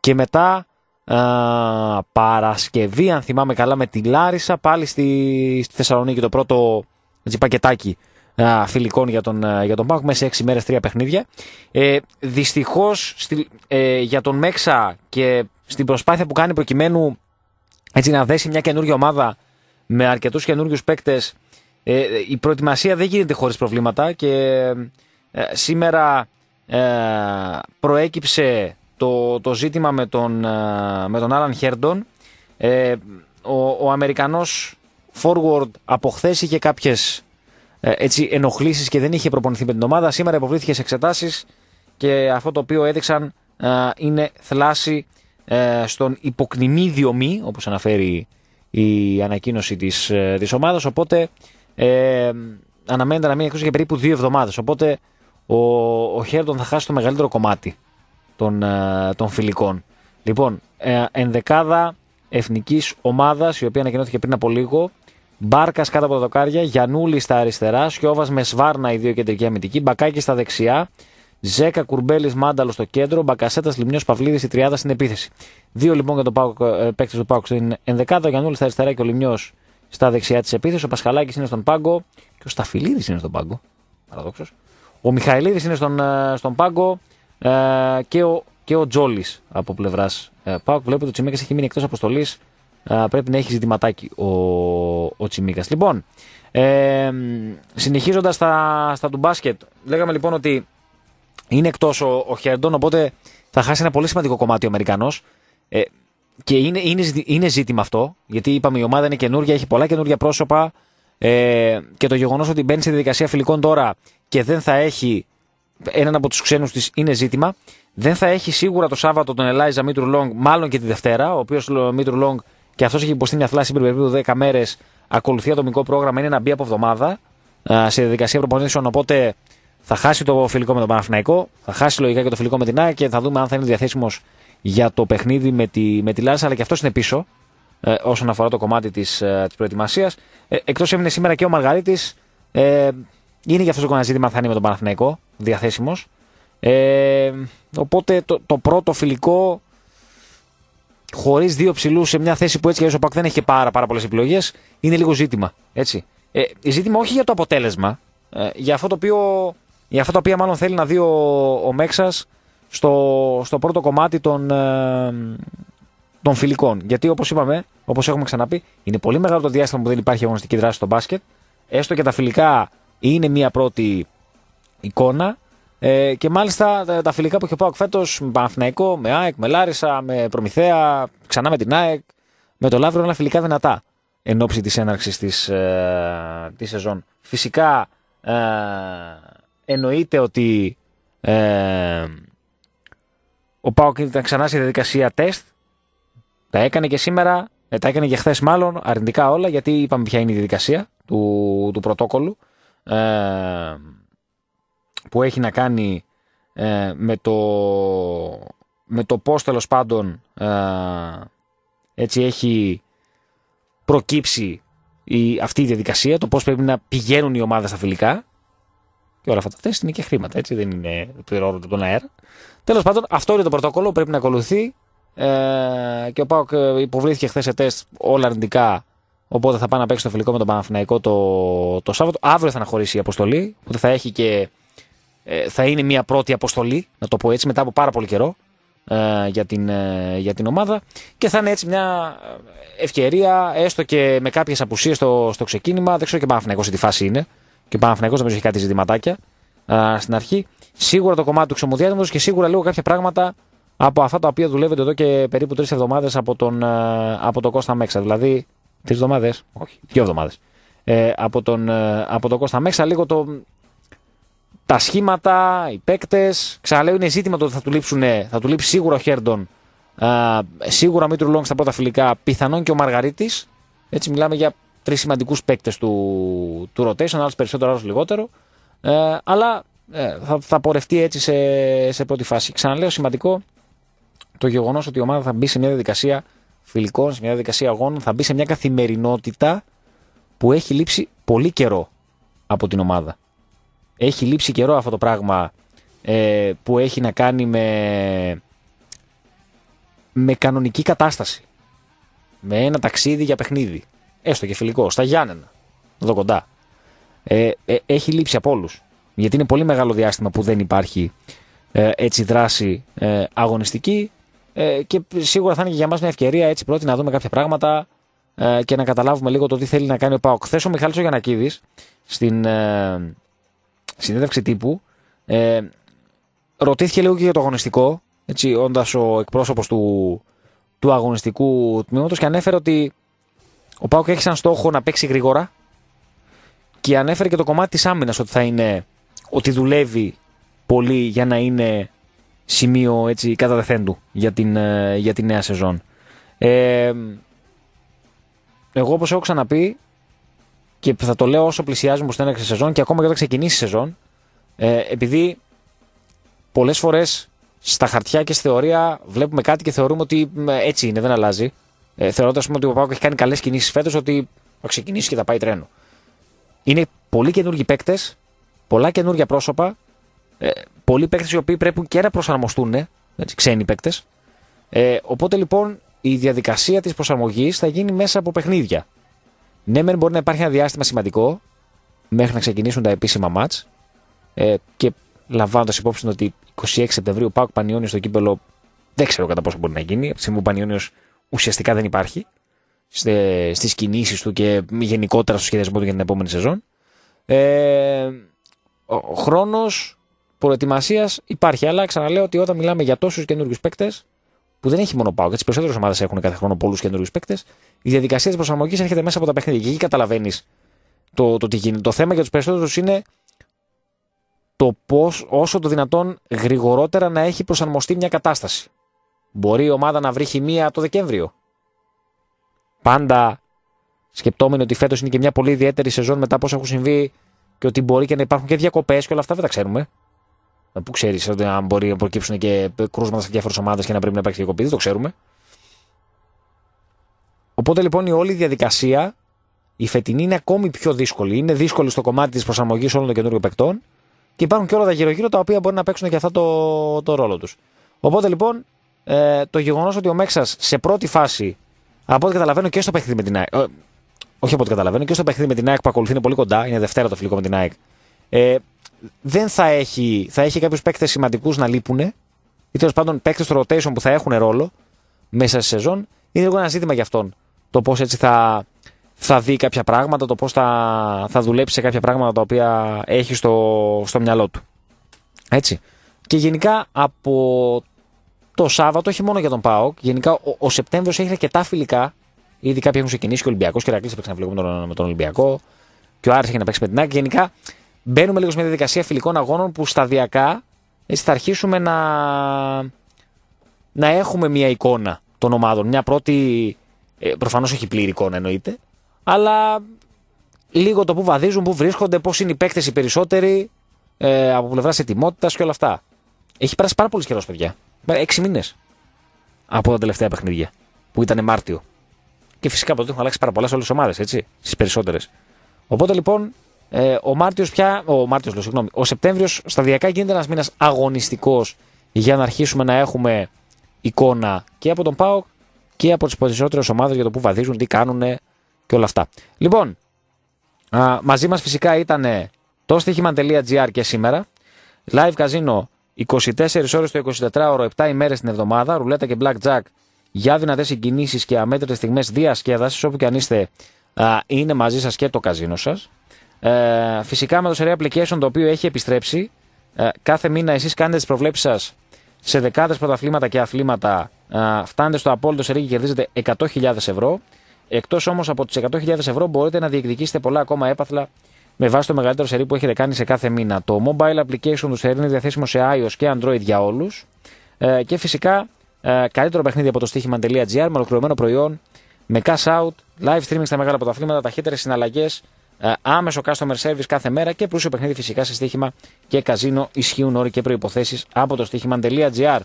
Και μετά α, Παρασκευή, αν θυμάμαι καλά, με τη Λάρισα. Πάλι στη, στη Θεσσαλονίκη το πρώτο έτσι, πακετάκι α, φιλικών για τον, α, για τον Πάοκ. Μέσα σε έξι μέρες τρία παιχνίδια. Ε, Δυστυχώς ε, για τον Μέξα και στην προσπάθεια που κάνει προκειμένου έτσι, να δέσει μια καινούργια ομάδα με αρκετούς καινούριους παίκτες ε, η προετοιμασία δεν γίνεται χωρίς προβλήματα και ε, σήμερα ε, προέκυψε το, το ζήτημα με τον, ε, με τον Άλαν Χέρντον ε, ο, ο Αμερικανός forward από χθες είχε κάποιες ε, έτσι, ενοχλήσεις και δεν είχε προπονηθεί με την ομάδα. Σήμερα υποβλήθηκες σε εξετάσεις και αυτό το οποίο έδειξαν ε, είναι θλάση ε, στον υποκνημίδιο μη όπως αναφέρει η ανακοίνωση της, ε, της ομάδας. Οπότε ε, αναμένεται να μείνει εκτός για περίπου δύο εβδομάδες. Οπότε ο, ο Χέρντον θα χάσει το μεγαλύτερο κομμάτι των, ε, των φιλικών. Λοιπόν ε, ενδεκάδα εθνικής ομάδας, η οποία ανακοινώθηκε πριν από λίγο. Μπάρκας κάτω από τα δοκάρια, Γιανούλη στα αριστερά, Σιώβας με Σβάρνα οι δύο κεντρικοί αμυντικοί, Μπακάκι στα δεξιά, Ζέκα Κουρμπέλης Μάνταλος στο κέντρο, Μπακασέτας Λιμιό Παυλίδης η τριάδα στην επίθεση. Δύο λοιπόν για το ε, παίκτη του Πάουκ στην ενδεκάδα, ο Γιανούλης στα αριστερά και ο Λιμιό στα δεξιά της επίθεσης. Ο Πασχαλάκης είναι στον πάγκο και ο Σταφυλίδης είναι στον πάγκο. Παραδόξως. Ο Μιχαηλίδης είναι στον, ε, στον πάγκο ε, και ο, και ο Τζόλης από πλευράς ε, Πάουκ. Βλέπω ότι ο Τσιμίκα έχει μείνει εκτός αποστολής. Ε, πρέπει να έχει ζητηματάκι ο, ο Τσιμίκας. Λοιπόν, ε, συνεχίζοντας στα, στα του μπάσκετ, λέγαμε λοιπόν ότι είναι εκτός ο, ο Χέρντον, οπότε θα χάσει ένα πολύ σημαντικό κομμάτι ο Αμερικανός. Ε, και είναι, είναι, είναι ζήτημα αυτό, γιατί είπαμε η ομάδα είναι καινούργια, έχει πολλά καινούργια πρόσωπα ε, και το γεγονός ότι μπαίνει στη διαδικασία φιλικών τώρα και δεν θα έχει έναν από τους ξένους της είναι ζήτημα. Δεν θα έχει σίγουρα το Σάββατο τον Ελάιζα Μίτρου Λόγκ, μάλλον και τη Δευτέρα, ο οποίος Μίτρου Λόγκ και αυτός έχει υποστεί μια θλάση πριν περίπου 10 μέρες. Ακολουθεί ατομικό πρόγραμμα, είναι να μπει από εβδομάδα σε διαδικασία προπονήσεων. Οπότε θα χάσει το φιλικό με τον Παναθηναϊκό, θα χάσει λογικά και το φιλικό με την ΑΕΚ και θα δούμε αν θα είναι διαθέσιμος για το παιχνίδι με τη, με τη Λάρισα, αλλά και αυτός είναι πίσω ε, όσον αφορά το κομμάτι της ε, προετοιμασίας. Ε, Εκτός έμεινε σήμερα και ο Μαργαρίτης. Ε, είναι για αυτός το ζήτημα αν θα είναι με τον Παναθηναϊκό διαθέσιμος. Ε, οπότε το, το πρώτο φιλικό χωρίς δύο ψηλούς σε μια θέση που έτσι και ο Πακ δεν έχει και πάρα, πάρα πολλές επιλογές είναι λίγο ζήτημα. Έτσι. Ε, ζήτημα όχι για το αποτέλεσμα, ε, για αυτό το οποίο για αυτά τα οποία μάλλον θέλει να δει ο, ο Μέξας στο, στο πρώτο κομμάτι των, ε, των φιλικών. Γιατί όπως είπαμε, όπως έχουμε ξαναπεί, είναι πολύ μεγάλο το διάστημα που δεν υπάρχει αγωνιστική δράση στο μπάσκετ. Έστω και τα φιλικά είναι μια πρώτη εικόνα. Ε, και μάλιστα τα, φιλικά που έχει ο φέτος με Παναθηναϊκό, με ΑΕΚ, με Λάρισα, με Προμηθέα, ξανά με την ΑΕΚ, με το Λαύριο, όλα φιλικά δυνατά εν ώψη της έναρξης της ε, της σεζόν. Φυσικά ε, εννοείται ότι ε, ο Πάοκ ήταν ξανά στη διαδικασία τεστ. Τα έκανε και σήμερα, ε, τα έκανε και χθες μάλλον, αρνητικά όλα, γιατί είπαμε ποια είναι η διαδικασία του, του πρωτόκολλου ε, που έχει να κάνει ε, με το, με το πώς τέλος πάντων ε, έτσι έχει προκύψει η, αυτή η διαδικασία, το πώς πρέπει να πηγαίνουν οι ομάδες στα φιλικά και όλα αυτά τα τεστ είναι και χρήματα, έτσι δεν είναι πληρώνονται τον αέρα. Τέλος πάντων, αυτό είναι το πρωτόκολλο, πρέπει να ακολουθεί. Ε, και ο Πάοκ ε, υποβλήθηκε χθες σε τεστ όλα αρνητικά. Οπότε θα πάει να παίξει το φιλικό με τον Παναθηναϊκό το, το Σάββατο. Αύριο θα αναχωρήσει η αποστολή. Οπότε θα έχει και. Ε, θα είναι μια πρώτη αποστολή, να το πω έτσι, μετά από πάρα πολύ καιρό ε, για, την, ε, για την ομάδα. Και θα είναι έτσι μια ευκαιρία, έστω και με κάποιες απουσίες στο, στο ξεκίνημα. Δεν ξέρω και ο Παναθηναϊκός σε τι φάση είναι. Και ο Παναθηναϊκός δεν έχει κάτι ζητηματάκια στην αρχή. Σίγουρα το κομμάτι του ξεμουδιάσματο και σίγουρα λίγο κάποια πράγματα από αυτά τα οποία δουλεύετε εδώ και περίπου τρεις εβδομάδες από, τον, ε, από τον Κώστα Μέξα. Δηλαδή, τρεις εβδομάδες, όχι, δύο εβδομάδες. Ε, από, τον, ε, από τον Κώστα Μέξα, λίγο το, τα σχήματα, οι παίκτες. Ξαναλέω, είναι ζήτημα το ότι θα του, λείψουν, θα του λείψει σίγουρα ο Χέρντον, ε, σίγουρα ο Μήτρου Λόγκ στα πρώτα φιλικά, πιθανόν και ο Μαργαρίτης. Έτσι, μιλάμε για τρεις σημαντικούς παίκτες του, του rotation, άλλος περισσότερο, άλλος λιγότερο. Ε, αλλά ε, θα, θα πορευτεί έτσι σε, σε πρώτη φάση. Ξαναλέω σημαντικό το γεγονός ότι η ομάδα θα μπει σε μια διαδικασία φιλικών, σε μια διαδικασία αγώνων, θα μπει σε μια καθημερινότητα που έχει λείψει πολύ καιρό από την ομάδα. Έχει λείψει καιρό αυτό το πράγμα ε, που έχει να κάνει με, με κανονική κατάσταση. Με ένα ταξίδι για παιχνίδι. Έστω και φιλικό, στα Γιάννενα, εδώ κοντά. Ε, ε, έχει λείψει από όλους. Γιατί είναι πολύ μεγάλο διάστημα που δεν υπάρχει ε, έτσι δράση ε, αγωνιστική ε, και σίγουρα θα είναι και για μας μια ευκαιρία έτσι πρώτη να δούμε κάποια πράγματα ε, και να καταλάβουμε λίγο το τι θέλει να κάνει ο Πάοκ. Χθε ο Μιχάλης ο Γιανακίδης στην ε, συνέντευξη τύπου ε, ρωτήθηκε λίγο και για το αγωνιστικό έτσι, όντας ο εκπρόσωπος του, του αγωνιστικού τμήματος και ανέφερε ότι ο Πάοκ έχει σαν στόχο να παίξει γρήγορα και ανέφερε και το κομμάτι της άμυνας ότι θα είναι ότι δουλεύει πολύ για να είναι σημείο έτσι κατά δεθέντου για την, ε, για την νέα σεζόν. Ε, εγώ όπως έχω ξαναπεί και θα το λέω όσο πλησιάζουμε προς την έναρξη σεζόν και ακόμα και όταν ξεκινήσει η σεζόν ε, επειδή πολλές φορές στα χαρτιά και στη θεωρία βλέπουμε κάτι και θεωρούμε ότι έτσι είναι, δεν αλλάζει. ε, θεωρώντας ότι ο Πάοκ έχει κάνει καλές κινήσεις φέτος, ότι θα ξεκινήσει και θα πάει τρένο. Είναι πολύ καινούργιοι παίκτες, πολλά καινούργια πρόσωπα, ε, πολλοί παίκτες οι οποίοι πρέπει και να προσαρμοστούν, έτσι, ξένοι παίκτες. Ε, οπότε λοιπόν η διαδικασία της προσαρμογής θα γίνει μέσα από παιχνίδια. Ναι, μεν μπορεί να υπάρχει ένα διάστημα σημαντικό μέχρι να ξεκινήσουν τα επίσημα μάτς. Ε, και λαμβάνοντας υπόψη ότι 26 Σεπτεμβρίου Πάοκ Πανιόνιος στο κύπελο δεν ξέρω κατά πόσο μπορεί να γίνει. Από τη στιγμή που ο Πανιόνιος ουσιαστικά δεν υπάρχει στις κινήσεις του και γενικότερα στο σχεδιασμό του για την επόμενη σεζόν. Ε, ο χρόνος προετοιμασίας υπάρχει. Αλλά ξαναλέω ότι όταν μιλάμε για τόσους καινούριους παίκτες, που δεν έχει μόνο πάω, γιατί τις περισσότερες ομάδες έχουν κάθε χρόνο πολλούς καινούριους παίκτες, η διαδικασία της προσαρμογής έρχεται μέσα από τα παιχνίδια. Και εκεί καταλαβαίνεις το, το τι γίνεται. Το θέμα για τους περισσότερους είναι το πώς όσο το δυνατόν γρηγορότερα να έχει προσαρμοστεί μια κατάσταση. Μπορεί η ομάδα να βρει χημεία το Δεκέμβριο. Πάντα σκεπτόμενοι ότι φέτος είναι και μια πολύ ιδιαίτερη σεζόν μετά πώς έχουν συμβεί και ότι μπορεί και να υπάρχουν και διακοπές και όλα αυτά δεν τα ξέρουμε. Πού ξέρεις ότι αν μπορεί να προκύψουν και κρούσματα σε διάφορες ομάδες και να πρέπει να υπάρξει διακοπή, δεν το ξέρουμε. Οπότε λοιπόν η όλη διαδικασία, η φετινή είναι ακόμη πιο δύσκολη. Είναι δύσκολη στο κομμάτι της προσαρμογής όλων των καινούριων παικτών και υπάρχουν και όλα τα γύρω-γύρω τα οποία μπορεί να παίξουν και αυτό το, το ρόλο τους. Οπότε λοιπόν ε, το γεγονός ότι ο Μέξας σε πρώτη φάση, από ό,τι καταλαβαίνω και στο παιχνίδι με την ΑΕΚ, ε, όχι από ό,τι καταλαβαίνω, και στο παιχνίδι με την ΑΕΚ που ακολουθεί είναι πολύ κοντά, είναι Δευτέρα το φιλικό με την ΑΕΚ, ε, δεν θα έχει, θα έχει κάποιους παίκτες σημαντικούς να λείπουν, ή τέλος πάντων παίκτες στο rotation που θα έχουν ρόλο μέσα στη σεζόν, είναι λίγο ένα ζήτημα για αυτόν. Το πώς έτσι θα, θα δει κάποια πράγματα, το πώς θα, θα δουλέψει σε κάποια πράγματα τα οποία έχει στο, στο μυαλό του. Έτσι. Και γενικά από το Σάββατο, όχι μόνο για τον Πάοκ, γενικά ο, ο Σεπτέμβριος έχει αρκετά φιλικά. Ήδη κάποιοι έχουν ξεκινήσει και ο Ολυμπιακός και ο Ρακλής έπαιξε ένα με τον, με τον Ολυμπιακό. Και ο Άρης έχει να παίξει με την Άκη. Γενικά μπαίνουμε λίγο σε μια διαδικασία φιλικών αγώνων που σταδιακά έτσι, θα αρχίσουμε να, να έχουμε μια εικόνα των ομάδων. Μια πρώτη, ε, προφανώς έχει πλήρη εικόνα εννοείται, αλλά λίγο το που βαδίζουν, που βρίσκονται, πώς είναι οι παίκτες οι περισσότεροι ε, από πλευράς ετοιμότητας και όλα αυτά. Έχει περάσει πάρα πολύ καιρός, παιδιά. Έξι μήνες από τα τελευταία παιχνίδια που ήταν Μάρτιο. Και φυσικά από τότε έχουν αλλάξει πάρα πολλά σε όλες τις ομάδες, έτσι. Στις περισσότερες. Οπότε λοιπόν, ε, ο Μάρτιος πια. Ο Μάρτιος, λέω, συγγνώμη. Ο Σεπτέμβριος σταδιακά γίνεται ένας μήνας αγωνιστικός για να αρχίσουμε να έχουμε εικόνα και από τον ΠΑΟΚ και από τις περισσότερες ομάδες για το που βαδίζουν, τι κάνουν και όλα αυτά. Λοιπόν, α, μαζί μας φυσικά ήταν το στοίχημα.gr και σήμερα. Live καζίνο 24 ώρες το 24ωρο, 7 ημέρες την εβδομάδα. Ρουλέτα και blackjack για δυνατές συγκινήσεις και αμέτρητες στιγμές διασκέδασης. Όπου και αν είστε, α, είναι μαζί σας και το καζίνο σας. Ε, φυσικά με το Serie Application το οποίο έχει επιστρέψει. Ε, κάθε μήνα εσείς κάνετε τις προβλέψεις σας σε δεκάδες πρωταθλήματα και αθλήματα. Ε, φτάνετε στο απόλυτο Serie και κερδίζετε 100.000 ευρώ. Εκτός όμως από τις 100.000 ευρώ μπορείτε να διεκδικήσετε πολλά ακόμα έπαθλα με βάση το μεγαλύτερο σερί που έχετε κάνει σε κάθε μήνα. Το mobile application του σερί είναι διαθέσιμο σε iOS και Android για όλους. Ε, και φυσικά ε, καλύτερο παιχνίδι από το στοίχημα.gr με ολοκληρωμένο προϊόν, με cash out, live streaming στα μεγάλα πρωταθλήματα, ταχύτερες συναλλαγές, ε, άμεσο customer service κάθε μέρα και πλούσιο παιχνίδι φυσικά σε στοίχημα και καζίνο ισχύουν όροι και προποθέσει από το στοίχημα.gr.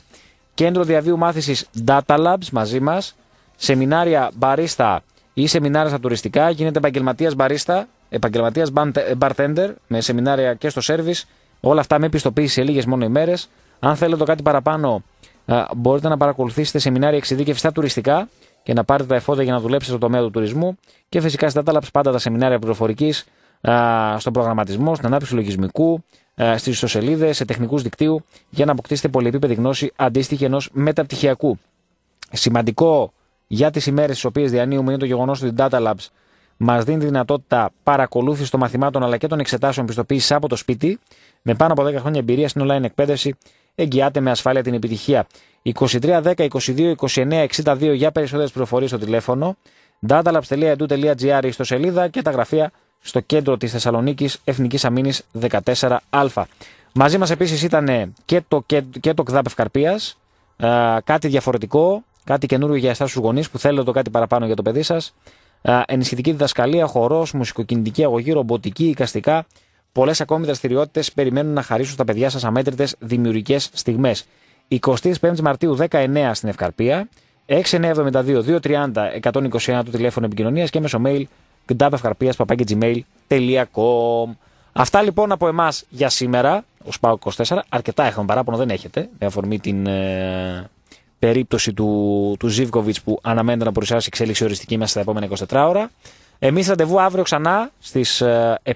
Κέντρο διαβίου μάθησης Data Labs μαζί μας, σεμινάρια barista ή σεμινάρια στα τουριστικά, γίνεται επαγγελματίας μπαρίστα επαγγελματίας bartender με σεμινάρια και στο service. Όλα αυτά με επιστοποίηση σε λίγες μόνο ημέρες. Αν θέλετε το κάτι παραπάνω, μπορείτε να παρακολουθήσετε σεμινάρια εξειδίκευσης στα τουριστικά και να πάρετε τα εφόδια για να δουλέψετε στο τομέα του τουρισμού. Και φυσικά στα Data πάντα τα σεμινάρια πληροφορικής, στον προγραμματισμό, στην ανάπτυξη λογισμικού, στις ιστοσελίδες, σε τεχνικούς δικτύου για να αποκτήσετε πολυεπίπεδη γνώση αντίστοιχη ενός μεταπτυχιακού. Σημαντικό για τις ημέρες τι οποίες διανύουμε είναι το γεγονός ότι Data Labs μας δίνει τη δυνατότητα παρακολούθησης των μαθημάτων αλλά και των εξετάσεων πιστοποίησης από το σπίτι. Με πάνω από 10 χρόνια εμπειρία στην online εκπαίδευση, εγγυάται με ασφάλεια την επιτυχία. 23 10 22 29 62 για περισσότερες πληροφορίες στο τηλέφωνο. datalabs.edu.gr στο σελίδα και τα γραφεία στο κέντρο της Θεσσαλονίκης Εθνικής Αμήνης 14α. Μαζί μας επίσης ήταν και το, και, και το ΚΔΑΠ Ευκαρπίας. Ε, κάτι διαφορετικό, κάτι καινούριο για εσάς τους γονείς που θέλετε το κάτι παραπάνω για το παιδί σας ενισχυτική διδασκαλία, χορός, μουσικοκινητική αγωγή, ρομποτική, οικαστικά. Πολλές ακόμη δραστηριότητες περιμένουν να χαρίσουν στα παιδιά σας αμέτρητες δημιουργικές στιγμές. 25 Μαρτίου 19 στην Ευκαρπία, 6972-230-121 το τηλέφωνο επικοινωνίας και μέσω mail gmail.com. Αυτά λοιπόν από εμάς για σήμερα, ω ΠΑΟ 24. Αρκετά έχουμε παράπονο, δεν έχετε, με αφορμή την ε, περίπτωση του, του Ζίβκοβιτς που αναμένεται να παρουσιάσει εξέλιξη οριστική μέσα στα επόμενα 24ωρα. Εμείς ραντεβού αύριο ξανά στις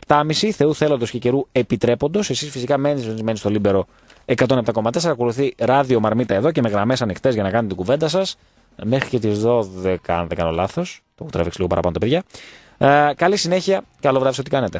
7.30 Θεού θέλοντος και καιρού επιτρέποντος. Εσείς φυσικά μένετε στο Λίμπερο 107,4. Ακολουθεί ράδιο Μαρμίτα εδώ και με γραμμές ανοιχτές για να κάνετε την κουβέντα σας. Μέχρι και τις 12, αν δεν κάνω λάθος. Το έχω τραβήξει λίγο παραπάνω τα παιδιά. Ε, καλή συνέχεια. Καλό βράδυ σε ό,τι κάνετε.